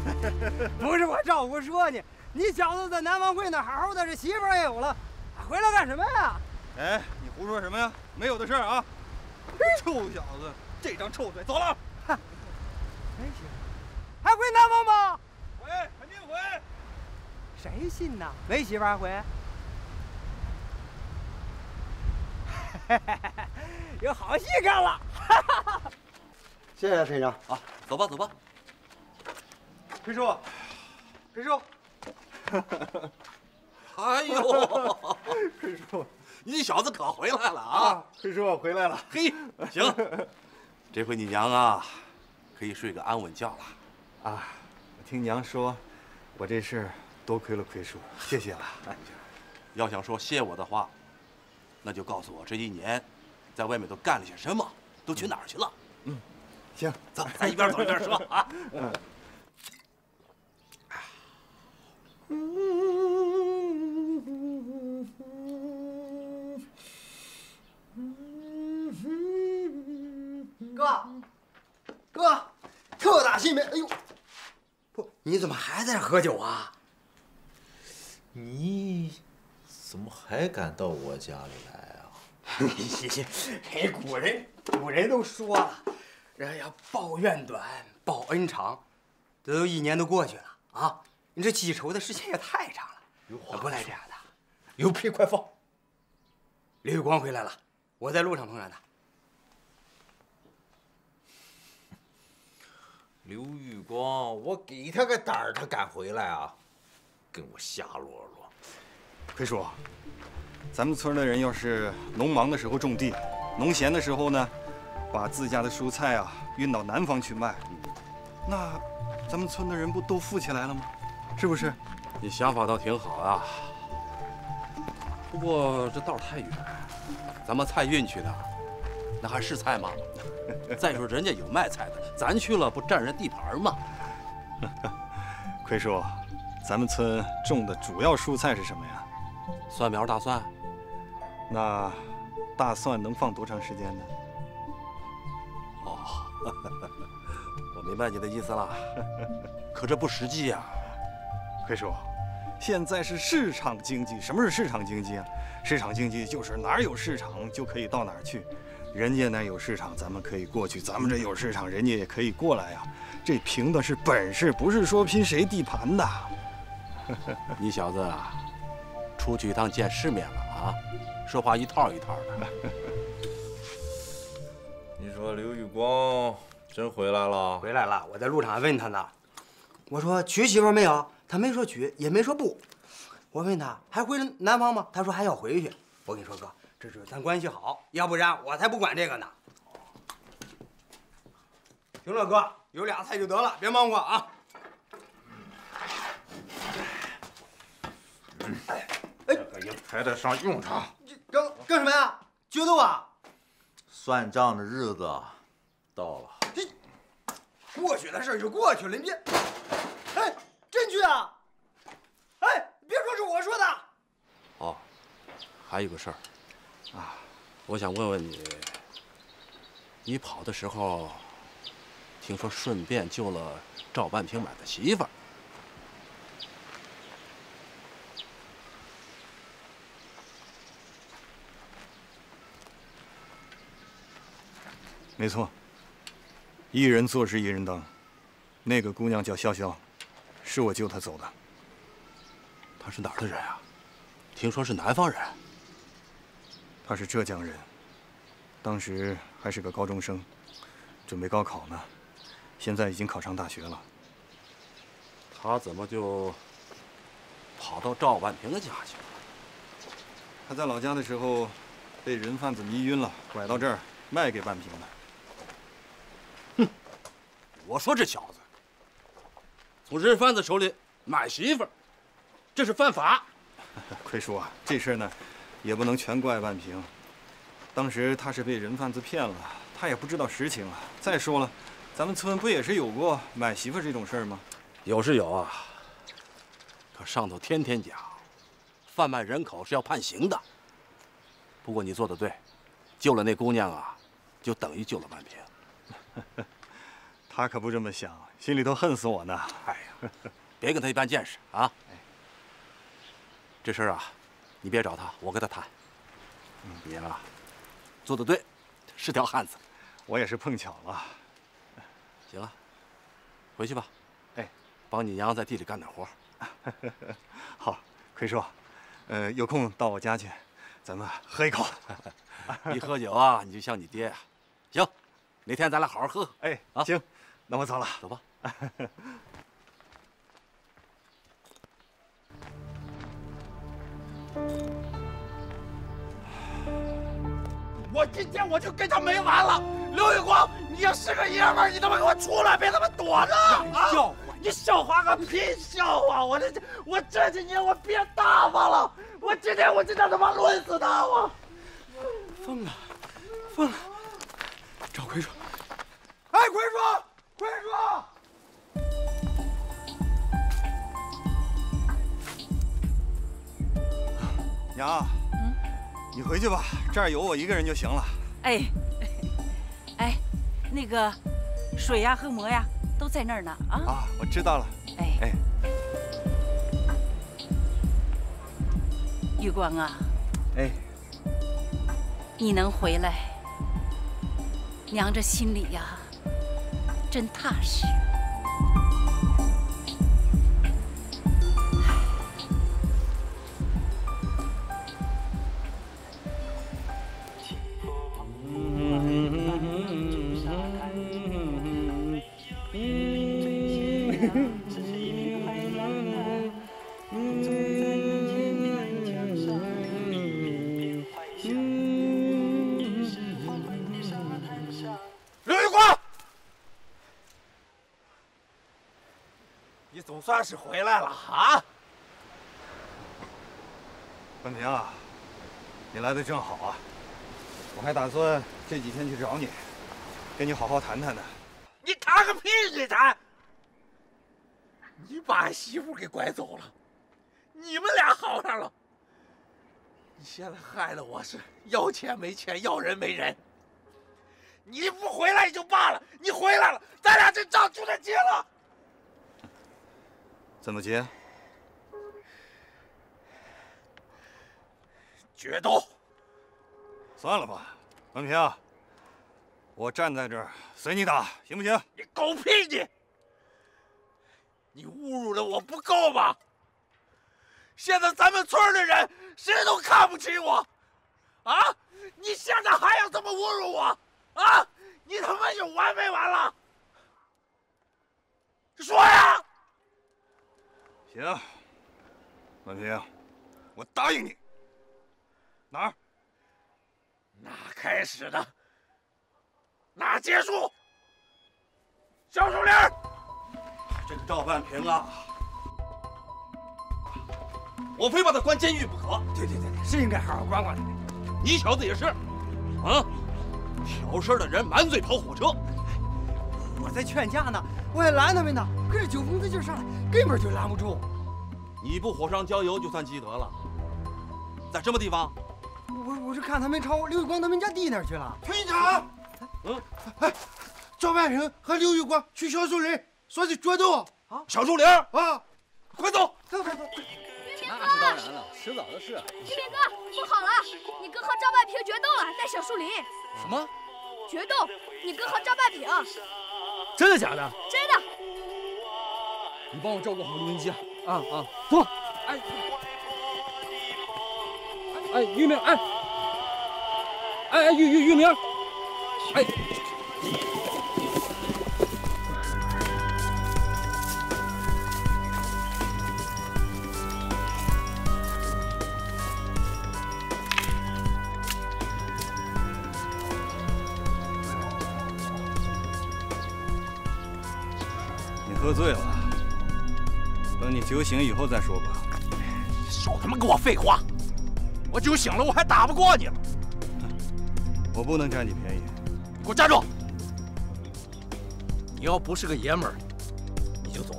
[SPEAKER 15] [LAUGHS] 不是
[SPEAKER 18] 我赵胡说你，你小子在南方会那好好的，这媳妇儿也有了，回来干什么呀？
[SPEAKER 20] 哎，你胡说什么呀？没有的事儿啊！[LAUGHS] 臭小子，这张臭嘴，走了。
[SPEAKER 18] 没媳妇，还回南方吗？
[SPEAKER 20] 回，肯定回。
[SPEAKER 18] 谁信呐？没媳妇还回？[LAUGHS] 有好戏看了。
[SPEAKER 16] 谢谢陈长啊，走吧走吧。
[SPEAKER 20] 裴叔，裴叔，[LAUGHS]
[SPEAKER 16] 哎呦，
[SPEAKER 20] 裴叔，
[SPEAKER 16] 你小子可回来了啊！
[SPEAKER 20] 裴叔，我回来了。
[SPEAKER 16] 嘿，[LAUGHS] 行，这回你娘啊，可以睡个安稳觉了。
[SPEAKER 20] 啊，我听娘说，我这事多亏了奎叔，谢谢了。[LAUGHS]
[SPEAKER 16] 要想说谢我的话，那就告诉我这一年在外面都干了些什么，都去哪儿去了。
[SPEAKER 20] 嗯，行，
[SPEAKER 16] 走，咱一边走一边说啊。
[SPEAKER 20] 嗯。[LAUGHS]
[SPEAKER 18] 哥，哥，特大新闻？哎呦，不，你怎么还在这喝酒啊？
[SPEAKER 9] 你怎么还敢到我家里来啊？[LAUGHS]
[SPEAKER 18] 嘿，古人古人都说了，人要报怨短，报恩长，这都一年都过去了啊！你这记仇的时间也太长了。不来这样的，有屁快放！刘玉光回来了，我在路上碰上他。
[SPEAKER 9] 刘玉光，我给他个胆儿，他敢回来啊？跟我瞎啰啰。
[SPEAKER 20] 奎叔，咱们村的人要是农忙的时候种地，农闲的时候呢，把自家的蔬菜啊运到南方去卖，那咱们村的人不都富起来了吗？是不是？
[SPEAKER 16] 你想法倒挺好啊，不过这道太远，咱们菜运去的，那还是菜吗？[LAUGHS] 再说人家有卖菜的，咱去了不占人地盘吗？[LAUGHS]
[SPEAKER 20] 奎叔，咱们村种的主要蔬菜是什么呀？
[SPEAKER 16] 蒜苗、大蒜。
[SPEAKER 20] 那大蒜能放多长时间呢？
[SPEAKER 16] 哦，[LAUGHS] 我明白你的意思了，可这不实际呀。
[SPEAKER 20] 奎叔，现在是市场经济。什么是市场经济啊？市场经济就是哪儿有市场就可以到哪儿去，人家那有市场，咱们可以过去；咱们这有市场，人家也可以过来呀。这凭的是本事，不是说拼谁地盘的。[LAUGHS]
[SPEAKER 16] 你小子啊出去一趟见世面了啊，说话一套一套的。[LAUGHS]
[SPEAKER 9] 你说刘玉光真回来了？
[SPEAKER 18] 回来了，我在路上还问他呢。我说娶媳妇没有？他没说娶，也没说不。我问他还回南方吗？他说还要回去。我跟你说哥，这是咱关系好，要不然我才不管这个呢。行了，哥，有俩菜就得了，别忙活啊。
[SPEAKER 9] 哎，这个也派得上用场。
[SPEAKER 18] 干干什么呀？决斗啊？
[SPEAKER 9] 算账的日子到了。
[SPEAKER 18] 过去的事就过去了，你别。哎，真去啊？哎，别说是我说的。
[SPEAKER 16] 哦，还有个事儿啊，我想问问你，你跑的时候，听说顺便救了赵半平买的媳妇儿。
[SPEAKER 20] 没错，一人做事一人当。那个姑娘叫潇潇，是我救他走的。
[SPEAKER 16] 他是哪儿的人啊？听说是南方人。
[SPEAKER 20] 他是浙江人，当时还是个高中生，准备高考呢，现在已经考上大学了。
[SPEAKER 16] 他怎么就跑到赵万平的家去了？
[SPEAKER 20] 他在老家的时候，被人贩子迷晕了，拐到这儿卖给万平的。
[SPEAKER 16] 哼我说这小子，从人贩子手里买媳妇儿，这是犯法。
[SPEAKER 20] 奎叔啊，这事儿呢，也不能全怪万平。当时他是被人贩子骗了，他也不知道实情啊。再说了，咱们村不也是有过买媳妇这种事儿吗？
[SPEAKER 16] 有是有啊，可上头天天讲，贩卖人口是要判刑的。不过你做的对，救了那姑娘啊，就等于救了万平。[LAUGHS]
[SPEAKER 20] 他可不这么想，心里头恨死我呢。
[SPEAKER 16] 哎呀，别跟他一般见识啊！这事儿啊，你别找他，我跟他谈。你啊，做的对，是条汉子。
[SPEAKER 20] 我也是碰巧了。
[SPEAKER 16] 行了，回去吧。
[SPEAKER 20] 哎，
[SPEAKER 16] 帮你娘在地里干点活。[LAUGHS]
[SPEAKER 20] 好，奎叔，呃，有空到我家去，咱们喝一口。[LAUGHS]
[SPEAKER 16] 一喝酒啊，你就像你爹呀。行，哪天咱俩好好喝喝。
[SPEAKER 20] 哎，
[SPEAKER 16] 啊，
[SPEAKER 20] 行，那我走了，
[SPEAKER 16] 走吧。[LAUGHS]
[SPEAKER 11] 我今天我就跟他没完了！刘玉光，你要是个爷们儿，你他妈给我出来，别他妈躲着！啊！
[SPEAKER 18] 笑话，
[SPEAKER 11] 你笑话个屁笑话！我这我这几年我变大发了，我今天我就让他妈抡死他！我
[SPEAKER 18] 疯了，疯了！找奎叔。
[SPEAKER 11] 哎，奎叔，奎叔！
[SPEAKER 20] 娘，嗯，你回去吧，这儿有我一个人就行了。
[SPEAKER 15] 哎，[LAUGHS] 哎，那个水呀和馍呀都在那儿呢啊！
[SPEAKER 20] 啊，我知道了。
[SPEAKER 15] 哎
[SPEAKER 20] 哎，
[SPEAKER 15] 玉光啊，
[SPEAKER 20] 哎，
[SPEAKER 15] 你能回来，娘这心里呀真踏实。
[SPEAKER 20] 是回来了啊！文平啊，你来的正好啊，我还打算这几天去找你，跟你好好谈谈呢。
[SPEAKER 11] 你谈个屁！你谈！你把俺媳妇给拐走了，你们俩好上了。你现在害得我是要钱没钱，要人没人。你不回来也就罢了，你回来了，咱俩这账就得结了。
[SPEAKER 20] 怎么结？
[SPEAKER 11] 决斗。
[SPEAKER 20] 算了吧，文平，我站在这儿随你打，行不行？
[SPEAKER 11] 你狗屁你！你侮辱了我不够吗？现在咱们村的人谁都看不起我，啊！你现在还要这么侮辱我？啊！你他妈有完没完了？说呀！
[SPEAKER 20] 行，文平，我答应你。哪儿？
[SPEAKER 11] 哪开始的？哪结束？小树林。
[SPEAKER 16] 这个赵半平啊，我非把他关监狱不可。
[SPEAKER 18] 对对对，是应该好好管管他。
[SPEAKER 16] 你小子也是，啊！挑事的人满嘴跑火车。
[SPEAKER 18] 我在劝架呢，我也拦他们呢，可是酒疯子劲上来，根本就拦不住。
[SPEAKER 16] 你不火上浇油就算积德了。在什么地方？
[SPEAKER 18] 我我是看他们朝刘玉光他们家地那儿去了。
[SPEAKER 11] 村长，
[SPEAKER 16] 嗯，
[SPEAKER 11] 哎，赵万平和刘玉光去小树林说是决斗
[SPEAKER 18] 啊，
[SPEAKER 16] 小树林
[SPEAKER 11] 啊，快走，
[SPEAKER 18] 走走走。
[SPEAKER 1] 那是当然了，迟早的事。
[SPEAKER 4] 玉林哥，不好了，你哥和赵半平决斗了，在小树林。
[SPEAKER 1] 什么？
[SPEAKER 4] 决斗？你哥和赵半平？
[SPEAKER 1] 真的假的？
[SPEAKER 4] 真的。
[SPEAKER 1] 你帮我照顾好录音机啊啊啊！
[SPEAKER 19] 走。哎，哎，玉明，哎，哎哎，玉玉玉明，哎。
[SPEAKER 20] 喝醉了，等你酒醒以后再说吧。
[SPEAKER 11] 少他妈跟我废话！我酒醒了，我还打不过你了。
[SPEAKER 20] 我不能占你便宜。
[SPEAKER 11] 给我站住！你要不是个爷们儿，你就走。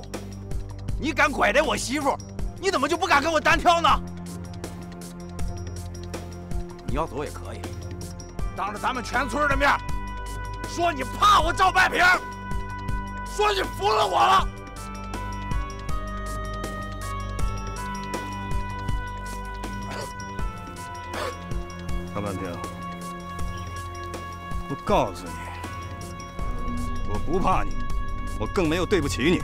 [SPEAKER 11] 你敢拐带我媳妇，你怎么就不敢跟我单挑呢？你要走也可以，当着咱们全村的面说你怕我赵半平，说你服了我了。
[SPEAKER 20] 张半天我告诉你我不怕你我更没有对不起你。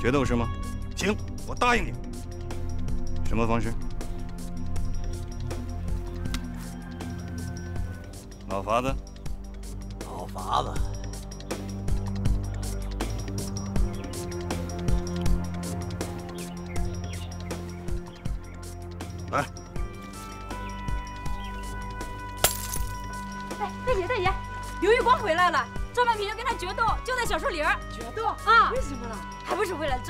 [SPEAKER 20] 决斗是吗？行我答应你。什么方式？老法子。
[SPEAKER 16] 老法子。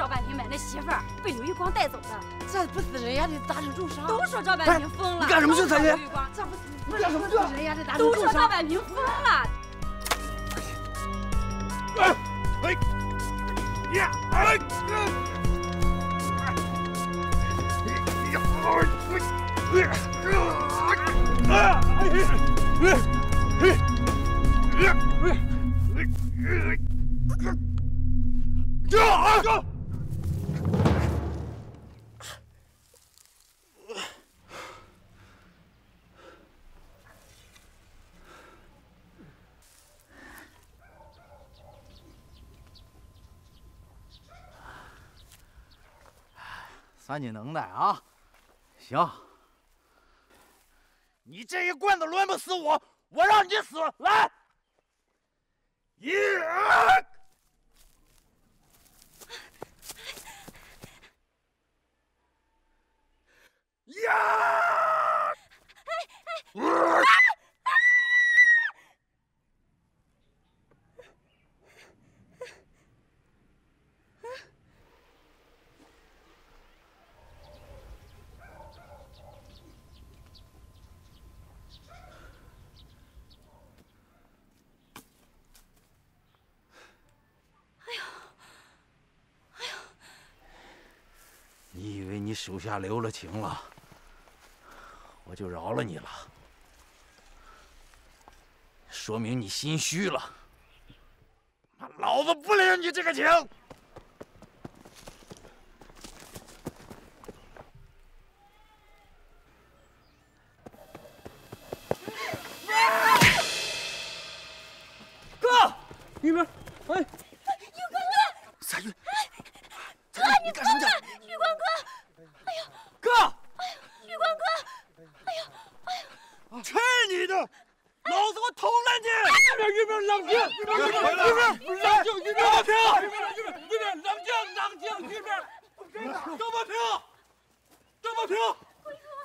[SPEAKER 2] 赵半平买那媳妇儿，被刘玉光带走的。
[SPEAKER 3] 这不死人呀，得砸成重伤。
[SPEAKER 2] 都说赵半平疯了。
[SPEAKER 3] 你干什么去，
[SPEAKER 2] 刘
[SPEAKER 3] 玉光？
[SPEAKER 2] 这不死？
[SPEAKER 3] 人呀，得打成
[SPEAKER 2] 都
[SPEAKER 3] 重伤。
[SPEAKER 2] 说赵半平疯了。
[SPEAKER 11] 算你能耐啊！行，你这一棍子抡不死我，我让你死！来，一、二，呀！以为你手下留了情了，我就饶了你了？说明你心虚了。妈，老子不领你这个情！
[SPEAKER 18] 哥，玉明，哎，
[SPEAKER 2] 玉光哥，
[SPEAKER 11] 彩云，
[SPEAKER 2] 哥，你疯了哥，哎呀，
[SPEAKER 11] 哥，
[SPEAKER 2] 哎呀，玉光哥，哎呀，哎呀，
[SPEAKER 11] 去你的！老子我捅了你！
[SPEAKER 18] 玉明，玉明，冷静！玉明，玉明，玉明，冷静！玉明，
[SPEAKER 11] 张平，
[SPEAKER 18] 玉明，玉明，玉明，冷静，冷静！玉明，
[SPEAKER 11] 张半平，张半平，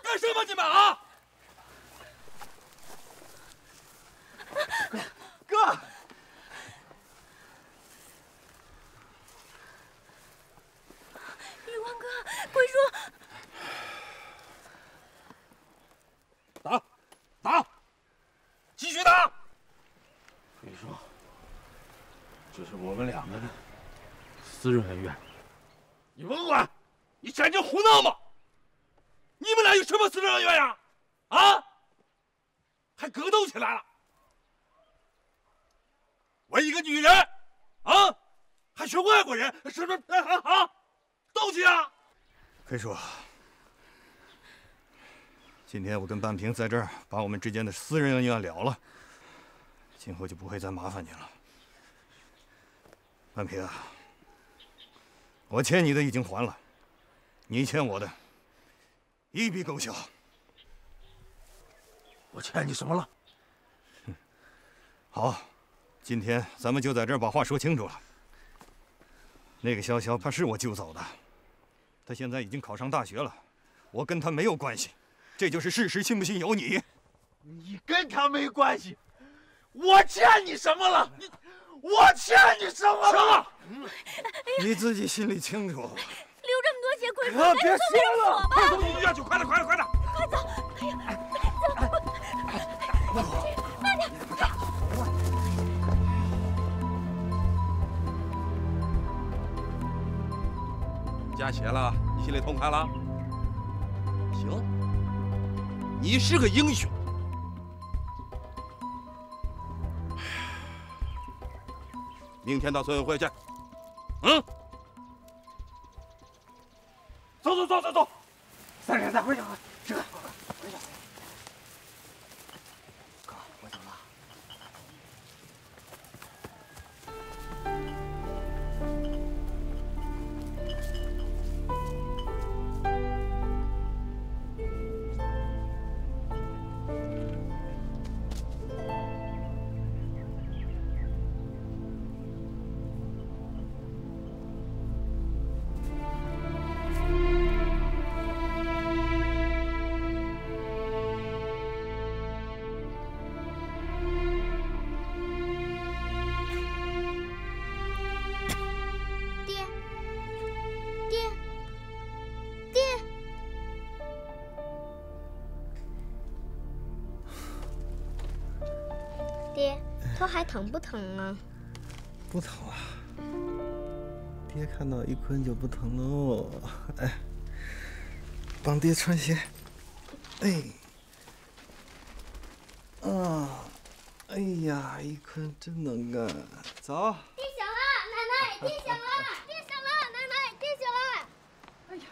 [SPEAKER 11] 干什么你们啊？哥，
[SPEAKER 22] 玉光哥，龟叔，
[SPEAKER 11] 打，打，继续打！
[SPEAKER 23] 你说，这是我们两个的私人恩怨。
[SPEAKER 11] 你甭管，你简直胡闹嘛！你们俩有什么私人恩怨呀？啊？还格斗起来了？我一个女人，啊，还学外国人，是不是？啊啊！斗气啊！
[SPEAKER 20] 黑叔，今天我跟半平在这儿把我们之间的私人恩怨了了，今后就不会再麻烦你了。半平啊，我欠你的已经还了，你欠我的一笔勾销。
[SPEAKER 11] 我欠你什么了？
[SPEAKER 20] 好，今天咱们就在这儿把话说清楚了。那个潇潇他是我救走的，他现在已经考上大学了，我跟他没有关系，这就是事实，信不信由你。
[SPEAKER 11] 你跟他没关系，我欠你什么了？你，我欠你什么了？
[SPEAKER 20] 你自己心里清楚。
[SPEAKER 22] 流这么多血，
[SPEAKER 11] 别
[SPEAKER 22] 赶紧送
[SPEAKER 11] 说了！快送医院去！快点，快点，快点！
[SPEAKER 22] 快走！哎呀，走！慢点！
[SPEAKER 16] 加血了，你心里痛快了？行，你是个英雄。明天到村委会去。嗯，
[SPEAKER 11] 走走走走走，三婶咱回去，撤，回
[SPEAKER 2] 去。头还疼不疼啊？
[SPEAKER 20] 不疼了，爹看到一坤就不疼喽。哎，帮爹穿鞋。哎，啊，哎呀，一坤真能干。走。
[SPEAKER 2] 爹醒了，奶奶，爹醒了，爹醒了，奶奶，爹醒了。
[SPEAKER 3] 哎呀，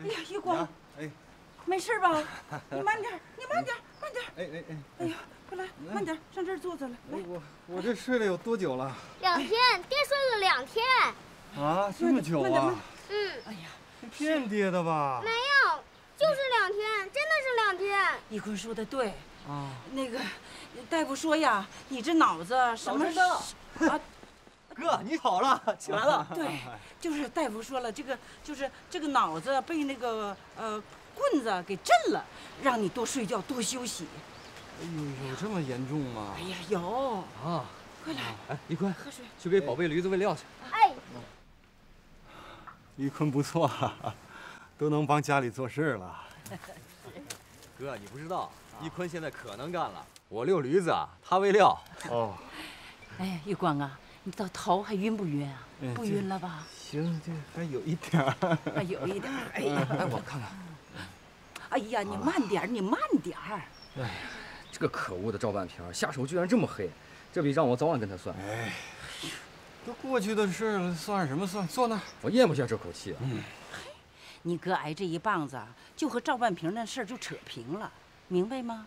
[SPEAKER 3] 哎呀，玉光，
[SPEAKER 20] 哎，
[SPEAKER 3] 没事吧？你慢点。[LAUGHS]
[SPEAKER 20] 哎哎哎，
[SPEAKER 3] 哎呀，快来，慢点，上这儿坐坐来。来，
[SPEAKER 20] 我我这睡了有多久了？
[SPEAKER 2] 两天，爹睡了两天。
[SPEAKER 20] 啊，这么久啊？
[SPEAKER 2] 嗯。
[SPEAKER 3] 哎呀，
[SPEAKER 20] 你骗爹的吧？
[SPEAKER 2] 没有，就是两天，真的是两天。
[SPEAKER 3] 一坤说的对。
[SPEAKER 20] 啊。
[SPEAKER 3] 那个，大夫说呀，你这脑子什么啊？[LAUGHS]
[SPEAKER 1] 哥，你好了，起来了。
[SPEAKER 3] 对，就是大夫说了，这个就是这个脑子被那个呃棍子给震了，让你多睡觉，多休息。
[SPEAKER 20] 哎呦，有这么严重吗？
[SPEAKER 3] 哎呀，有
[SPEAKER 1] 啊！
[SPEAKER 3] 快来，
[SPEAKER 1] 哎，玉坤，
[SPEAKER 3] 喝水，
[SPEAKER 1] 去给宝贝驴子喂料去。
[SPEAKER 2] 哎，
[SPEAKER 20] 一坤不错，都能帮家里做事了。
[SPEAKER 1] 哥，你不知道，一坤现在可能干了。我遛驴子，他喂料。
[SPEAKER 20] 哦。
[SPEAKER 15] 哎，玉光啊，你到头还晕不晕啊？
[SPEAKER 20] 嗯
[SPEAKER 15] 不晕了吧？
[SPEAKER 20] 行，这还有一点儿。[LAUGHS]
[SPEAKER 15] 还有一点儿。哎呀，
[SPEAKER 1] 哎，我看看。
[SPEAKER 3] 哎呀，你慢点儿，你慢点儿。
[SPEAKER 1] 哎呀，这个可恶的赵半平下手居然这么黑，这笔账我早晚跟他算。
[SPEAKER 20] 哎，都过去的事了，算什么算？坐那儿。
[SPEAKER 1] 我咽不下这口气啊。
[SPEAKER 20] 嗯。
[SPEAKER 15] 你哥挨这一棒子，就和赵半平那事儿就扯平了，明白吗？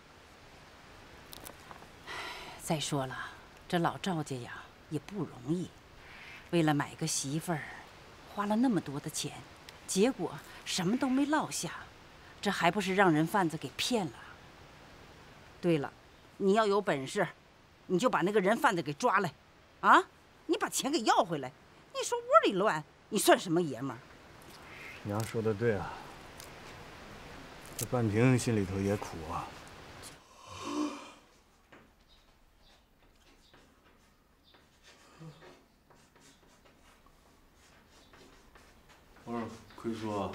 [SPEAKER 15] 再说了，这老赵家呀也不容易，为了买个媳妇儿，花了那么多的钱，结果什么都没落下，这还不是让人贩子给骗了？对了，你要有本事，你就把那个人贩子给抓来，啊，你把钱给要回来。你说窝里乱，你算什么爷们儿？
[SPEAKER 20] 娘说的对啊，这半平心里头也苦啊。
[SPEAKER 7] 我说奎叔，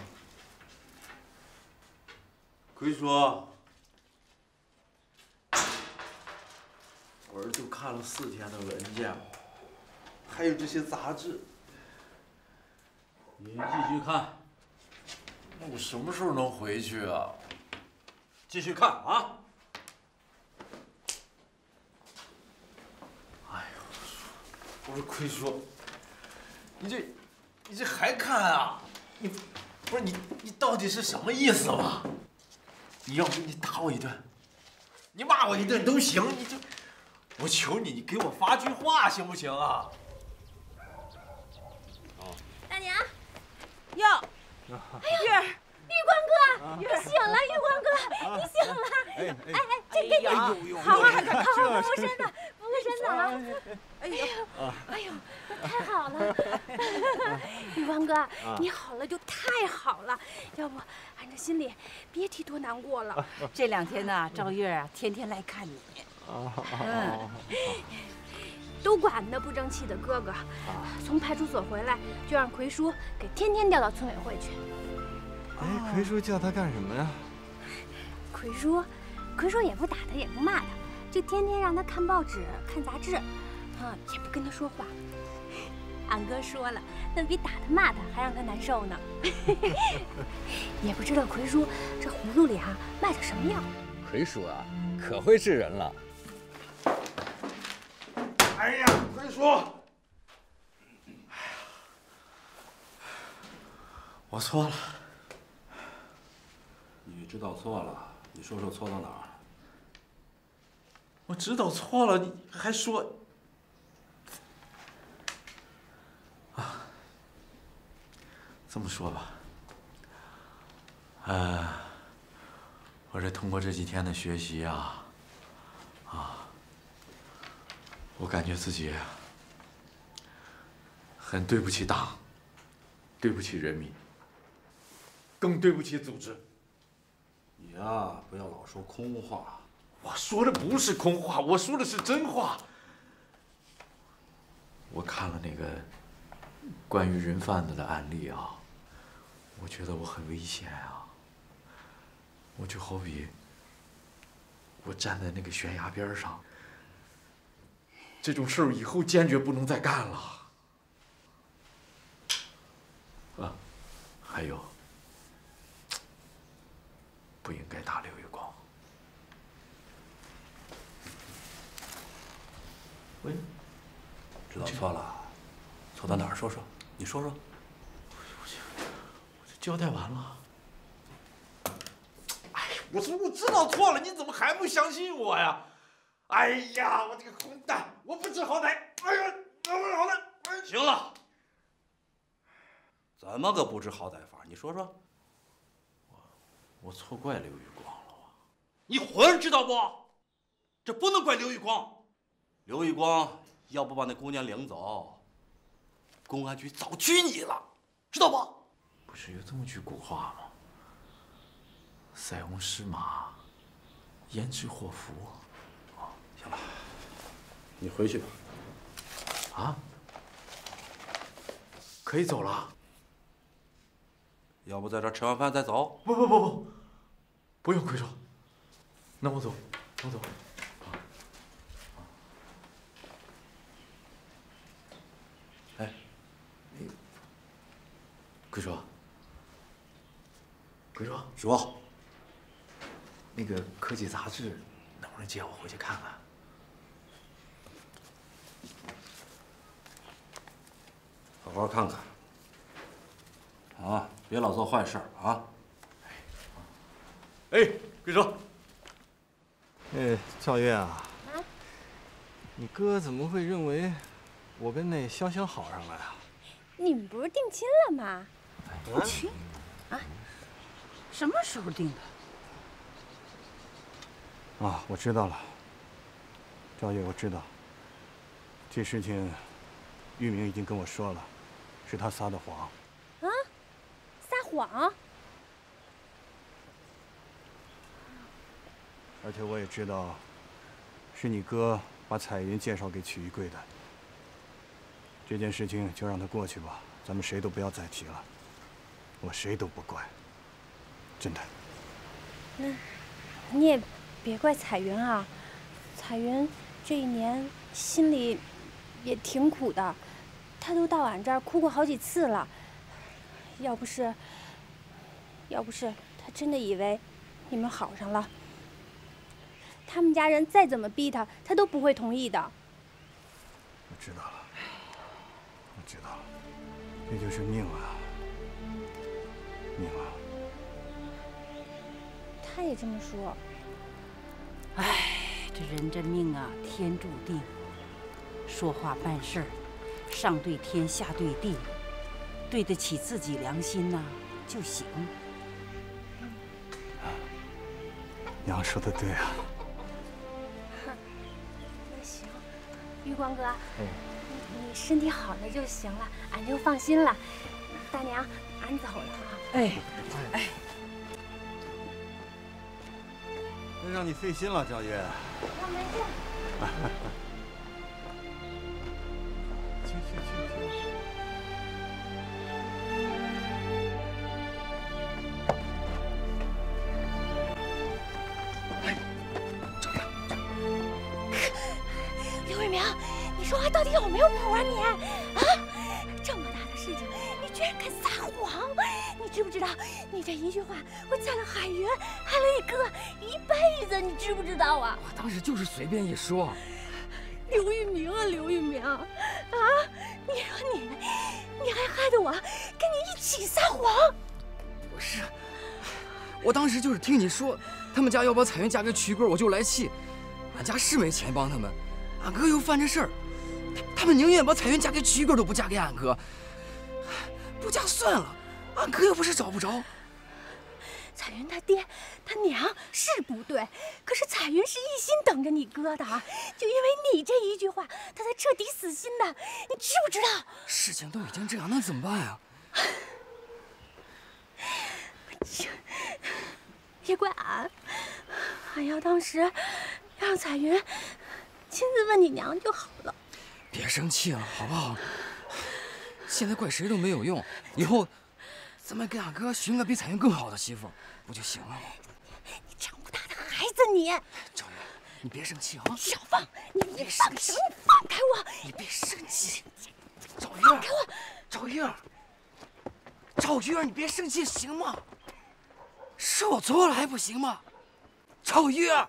[SPEAKER 7] 奎叔，我儿就看了四天的文件，还有这些杂志，您继续看。那我什么时候能回去啊？继续看啊！哎呦，我说奎叔，你这。你这还看啊？你不是你你到底是什么意思嘛？你要不你打我一顿，你骂我一顿都行。你就我求你，你给我发句话行不行啊？
[SPEAKER 2] 大娘，
[SPEAKER 3] 哟，
[SPEAKER 2] 玉儿，玉光哥，你醒了，玉光哥，你醒了。
[SPEAKER 20] 哎
[SPEAKER 2] 哎哎，这给你，好好好好扶身子，扶个身子啊。哎呦，哎呦，太好了！玉光哥，你好了就太好了，要不俺这心里别提多难过了。
[SPEAKER 15] 这两天呢，赵月啊，天天来看你。
[SPEAKER 2] 嗯，都怪俺那不争气的哥哥，从派出所回来就让奎叔给天天调到村委会去。
[SPEAKER 20] 哎，奎叔叫他干什么呀？
[SPEAKER 2] 奎叔，奎叔也不打他，也不骂他，就天天让他看报纸、看杂志，啊，也不跟他说话。俺哥说了，那比打他骂他还让他难受呢。也不知道奎叔这葫芦里啊卖的什么药。
[SPEAKER 1] 奎叔啊，可会治人了。
[SPEAKER 7] 哎呀，快说！哎呀，我错了。
[SPEAKER 16] 你知道错了，你说说错到哪儿？
[SPEAKER 7] 我知道错了，你还说啊？这么说吧，呃，我这通过这几天的学习啊，啊，我感觉自己很对不起党，对不起人民，更对不起组织。
[SPEAKER 16] 你呀，不要老说空话。
[SPEAKER 7] 我说的不是空话，我说的是真话。我看了那个关于人贩子的案例啊，我觉得我很危险啊。我就好比我站在那个悬崖边上，这种事儿以后坚决不能再干了。啊，还有，不应该打刘玉光。喂，
[SPEAKER 16] 知道错了，错到哪儿？说说，你说说。
[SPEAKER 7] 我这交代完了。哎我说我知道错了，你怎么还不相信我呀？哎呀，我这个混蛋，我不知好歹！哎呀，我不知好歹！
[SPEAKER 16] 行了，怎么个不知好歹法？你说说。
[SPEAKER 7] 我错怪刘玉光了。
[SPEAKER 16] 你混知道不？这不能怪刘玉光。刘玉光要不把那姑娘领走，公安局早拘你了，知道不？
[SPEAKER 7] 不是有这么句古话吗？塞翁失马，焉知祸福。
[SPEAKER 16] 行了，你回去吧。
[SPEAKER 7] 啊？可以走了？
[SPEAKER 16] 要不在这吃完饭再走？
[SPEAKER 7] 不不不不，不用奎叔，那我走，我走。哎，奎叔，奎叔，
[SPEAKER 16] 叔。
[SPEAKER 7] 那个科技杂志，能不能借我回去看看？
[SPEAKER 16] 好好看看，啊，别老做坏事啊！
[SPEAKER 7] 哎，贵叔。
[SPEAKER 20] 哎，赵月啊，你哥怎么会认为我跟那潇潇好上了呀？
[SPEAKER 2] 你们不是定亲了吗？
[SPEAKER 15] 亲？啊？什么时候定的？
[SPEAKER 20] 啊，我知道了，赵月，我知道。这事情，玉明已经跟我说了，是他撒的谎。
[SPEAKER 2] 啊？撒谎？
[SPEAKER 20] 而且我也知道，是你哥把彩云介绍给曲玉贵的。这件事情就让它过去吧，咱们谁都不要再提了。我谁都不怪，真的。
[SPEAKER 2] 那，你也。别怪彩云啊，彩云这一年心里也挺苦的，他都到俺这儿哭过好几次了。要不是，要不是他真的以为你们好上了，他们家人再怎么逼他，他都不会同意的。
[SPEAKER 20] 我知道了，我知道了，这就是命啊，命啊。
[SPEAKER 2] 他也这么说。
[SPEAKER 15] 唉，这人这命啊，天注定。说话办事儿，上对天，下对地，对得起自己良心呐就行。
[SPEAKER 20] 娘说的对啊。
[SPEAKER 2] 那行，玉光哥，你身体好了就行了，俺就放心了。大娘，俺走了啊。
[SPEAKER 15] 哎，哎。
[SPEAKER 20] 真让你费心了，娇月。
[SPEAKER 2] 我没事。[LAUGHS] 刘玉明你说话到底有没有谱啊？你？啊，这么大的事情，你居然敢撒谎！你知不知道，你这一句话会害了海云，害了你哥一辈子，你知不知道啊？
[SPEAKER 1] 我当时就是随便一说。
[SPEAKER 2] 刘玉明啊，刘玉明，啊，害得我跟你一起撒谎？
[SPEAKER 1] 不是，我当时就是听你说，他们家要把彩云嫁给曲贵，我就来气。俺家是没钱帮他们，俺哥又犯这事儿，他们宁愿把彩云嫁给曲贵，都不嫁给俺哥。不嫁算了。俺哥又不是找不着。
[SPEAKER 2] 彩云他爹他娘是不对，可是彩云是一心等着你哥的，就因为你这一句话，他才彻底死心的，你知不知道？
[SPEAKER 1] 事情都已经这样，那怎么办呀？[LAUGHS]
[SPEAKER 2] 也怪俺，俺要当时让彩云亲自问你娘就好了。
[SPEAKER 1] 别生气了，好不好？现在怪谁都没有用，以后。咱们给俺哥寻个比彩云更好的媳妇，不就行了吗？
[SPEAKER 2] 你长不大的孩
[SPEAKER 10] 子你！
[SPEAKER 1] 赵月，你别生气啊！
[SPEAKER 10] 小放，你别生气，你放开我！
[SPEAKER 1] 你别生气，赵月，
[SPEAKER 10] 放开我！
[SPEAKER 1] 赵月，赵月，你别生气行吗？是我错了还不行吗？赵月。
[SPEAKER 18] 下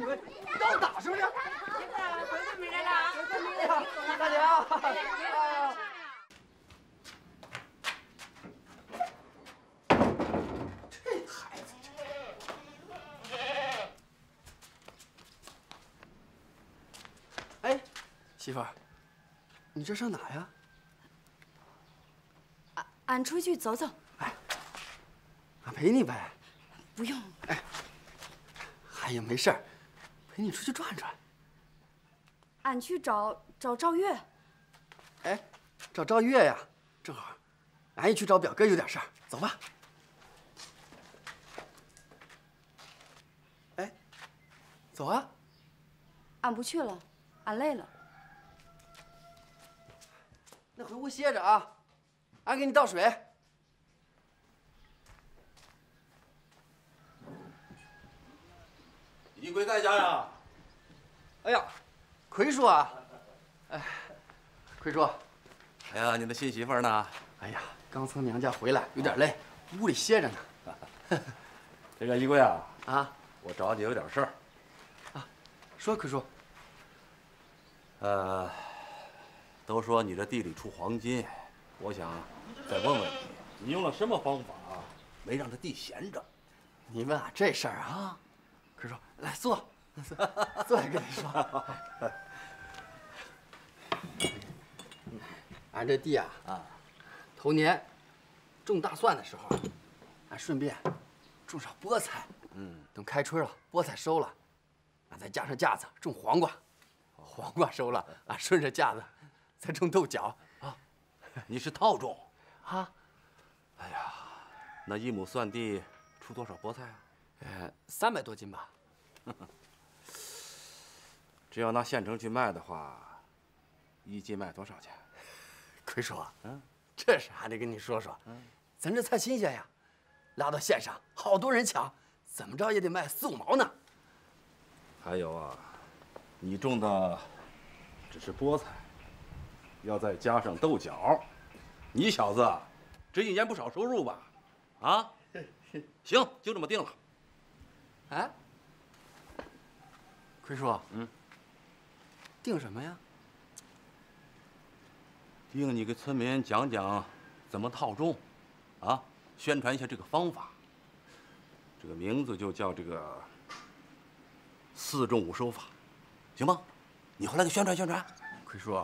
[SPEAKER 18] 子，你们要打是不是？
[SPEAKER 4] 回来了，
[SPEAKER 18] 哎呀，大姐啊！哎呀这孩子，哎，媳妇儿，你这上哪呀？
[SPEAKER 5] 俺出去走走。
[SPEAKER 18] 俺陪你呗。
[SPEAKER 5] 不用。
[SPEAKER 18] 哎呀，没事儿，陪你出去转转。
[SPEAKER 5] 俺去找找赵月。
[SPEAKER 18] 哎，找赵月呀，正好，俺也去找表哥有点事儿，走吧。哎，走啊！
[SPEAKER 5] 俺不去了，俺累了。
[SPEAKER 18] 那回屋歇着啊，俺给你倒水。
[SPEAKER 16] 贵在家呀？
[SPEAKER 18] 哎呀，奎叔啊！哎，奎叔，
[SPEAKER 16] 哎呀，你的新媳妇呢？
[SPEAKER 18] 哎呀，刚从娘家回来，有点累，屋里歇着呢。[LAUGHS]
[SPEAKER 16] 这个一贵啊，
[SPEAKER 18] 啊，
[SPEAKER 16] 我找你有点事儿。
[SPEAKER 18] 说，奎叔。
[SPEAKER 16] 呃，都说你这地里出黄金，我想再问问你，你用了什么方法没让这地闲着？
[SPEAKER 18] 你问啊这事儿啊？来坐，坐下跟你说。俺这地啊，啊，头年种大蒜的时候，俺顺便种上菠菜。
[SPEAKER 16] 嗯，
[SPEAKER 18] 等开春了，菠菜收了，俺再加上架子种黄瓜，黄瓜收了，俺顺着架子再种豆角。啊，
[SPEAKER 16] 你是套种
[SPEAKER 18] 啊？
[SPEAKER 16] 哎呀，那一亩蒜地出多少菠菜啊？
[SPEAKER 18] 呃，三百多斤吧。[LAUGHS]
[SPEAKER 16] 这要拿县城去卖的话，一斤卖多少钱？
[SPEAKER 18] 奎叔，嗯，这事还得跟你说说。咱这菜新鲜呀，拉到县上，好多人抢，怎么着也得卖四五毛呢。
[SPEAKER 16] 还有啊，你种的只是菠菜，要再加上豆角，你小子这一年不少收入吧？啊，[LAUGHS] 行，就这么定了。
[SPEAKER 18] 哎，奎叔，
[SPEAKER 16] 嗯，
[SPEAKER 18] 定什么呀？
[SPEAKER 16] 定你给村民讲讲怎么套种，啊，宣传一下这个方法。这个名字就叫这个“四种五收法”，行吗？你回来给宣传宣传。
[SPEAKER 18] 奎叔，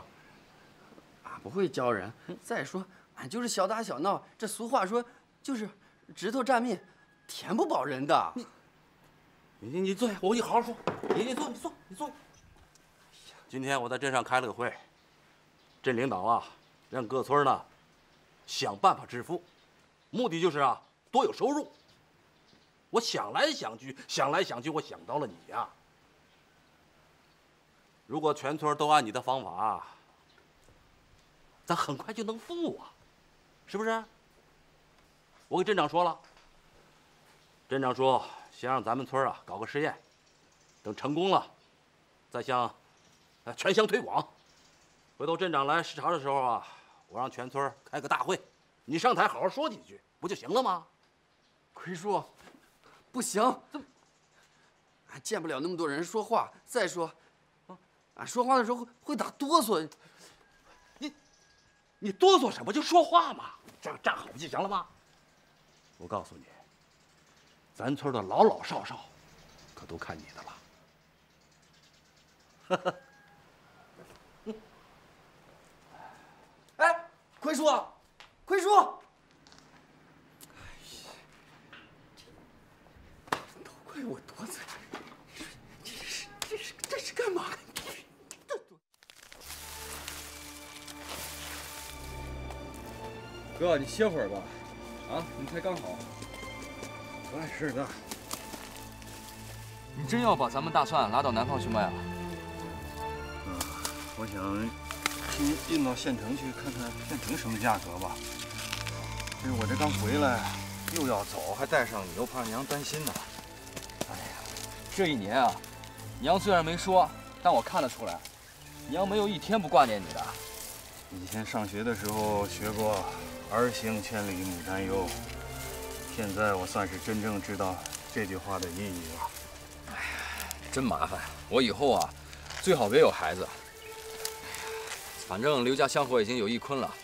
[SPEAKER 18] 俺不会教人。再说，俺就是小打小闹。这俗话说，就是指头蘸面，甜不饱人的。
[SPEAKER 16] 你你你坐下，我给你好好说。你你坐，你坐，你坐。哎呀今天我在镇上开了个会，镇领导啊，让各村呢想办法致富，目的就是啊多有收入。我想来想去，想来想去，我想到了你呀、如果全村都按你的方法，咱很快就能富啊，是不是？我给镇长说了，镇长说先让咱们村啊搞个试验，等成功了，再向呃全乡推广。回头镇长来视察的时候啊，我让全村开个大会，你上台好好说几句，不就行了吗？
[SPEAKER 18] 奎叔，不行，俺见不了那么多人说话。再说，
[SPEAKER 11] 俺说话的时候会会打哆嗦。你你哆嗦什么？就说话嘛，站站好不就行了吗？
[SPEAKER 16] 我告诉你，咱村的老老少少，可都看你的了。
[SPEAKER 11] 哈 [LAUGHS] 哈哎，奎叔，奎叔，哎呀都怪我多嘴。这是这是这是干嘛？
[SPEAKER 1] 哥，你歇会儿吧。啊，你才刚好。
[SPEAKER 20] 哎，是的。
[SPEAKER 1] 你真要把咱们大蒜拉到南方去卖啊？
[SPEAKER 20] 嗯，我想先运到县城去看看县城什么价格吧。这我这刚回来，又要走，还带上你，又怕娘担心呢。
[SPEAKER 1] 哎呀，这一年啊，娘虽然没说，但我看得出来，娘没有一天不挂念你的。
[SPEAKER 20] 以前上学的时候学过“儿行千里母担忧”，现在我算是真正知道这句话的意义了。
[SPEAKER 1] 哎呀，真麻烦！我以后啊，最好别有孩子。反正刘家香火已经有一坤了，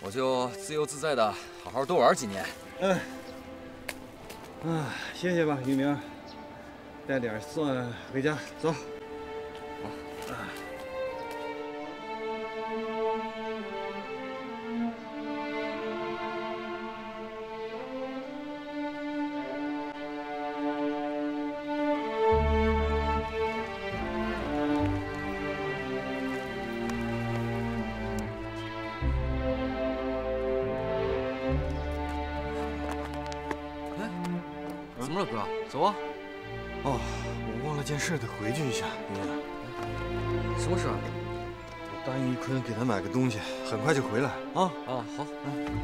[SPEAKER 1] 我就自由自在的好好多玩几年。
[SPEAKER 20] 嗯。啊，谢谢吧，玉明。带点蒜回家，走。
[SPEAKER 1] 怎
[SPEAKER 20] 买个东西，很快就回来啊！
[SPEAKER 1] 啊，好。嗯。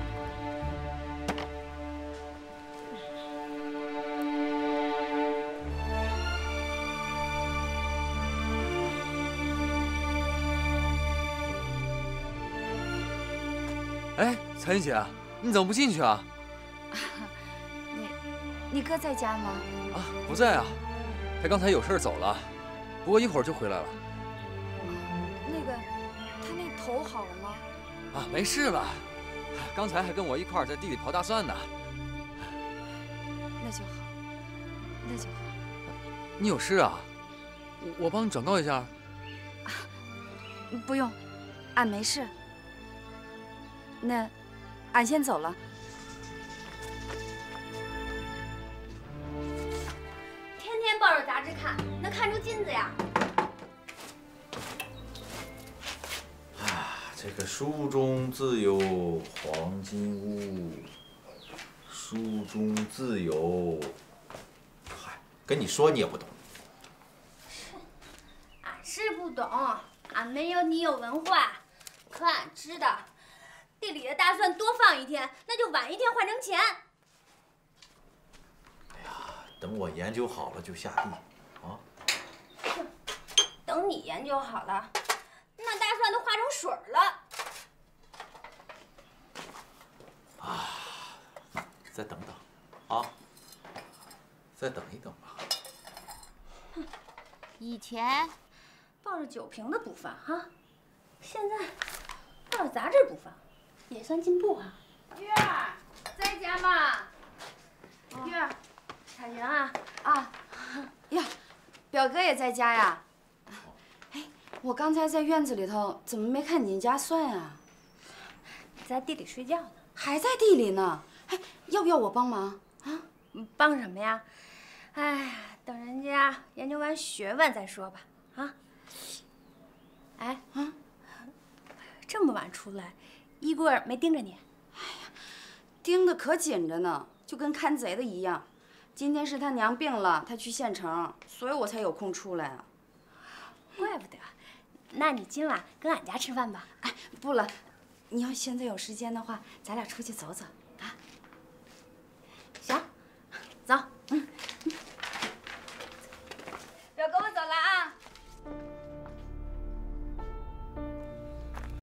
[SPEAKER 1] 哎，彩云姐，你怎么不进去啊？
[SPEAKER 5] 你，你哥在家吗？
[SPEAKER 1] 啊，不在啊，他刚才有事走了，不过一会儿就回来了。
[SPEAKER 5] 头好了吗？
[SPEAKER 1] 啊，没事了，刚才还跟我一块儿在地里刨大蒜呢。
[SPEAKER 5] 那就好，那就好。
[SPEAKER 1] 你有事啊？我我帮你转告一下。
[SPEAKER 5] 不用，俺没事。那，俺先走了。
[SPEAKER 2] 天天抱着杂志看，能看出金子呀？
[SPEAKER 7] 这个书中自有黄金屋，书中自有……嗨，跟你说你也不懂。
[SPEAKER 2] 俺是不懂，俺没有你有文化，可俺知道。地里的大蒜多放一天，那就晚一天换成钱。
[SPEAKER 7] 哎呀，等我研究好了就下地，啊！
[SPEAKER 2] 等你研究好了，那大蒜都化成水了。
[SPEAKER 7] 啊，再等等，啊，再等一等吧。
[SPEAKER 2] 哼，以前抱着酒瓶子不放哈，现在抱着杂志不放。也算进步啊！
[SPEAKER 5] 月儿在家吗？
[SPEAKER 2] 月儿，彩云啊
[SPEAKER 5] 啊呀，表哥也在家呀。哎，我刚才在院子里头，怎么没看你家蒜啊？
[SPEAKER 2] 在地里睡觉呢。
[SPEAKER 5] 还在地里呢？哎，要不要我帮忙啊？
[SPEAKER 2] 帮什么呀？哎呀，等人家研究完学问再说吧。啊？哎啊，这么晚出来？衣柜没盯着你，
[SPEAKER 5] 哎呀，盯得可紧着呢，就跟看贼的一样。今天是他娘病了，他去县城，所以我才有空出来啊。
[SPEAKER 2] 怪不得，那你今晚跟俺家吃饭吧。
[SPEAKER 5] 哎，不了，你要现在有时间的话，咱俩出去走走啊。行，走。嗯。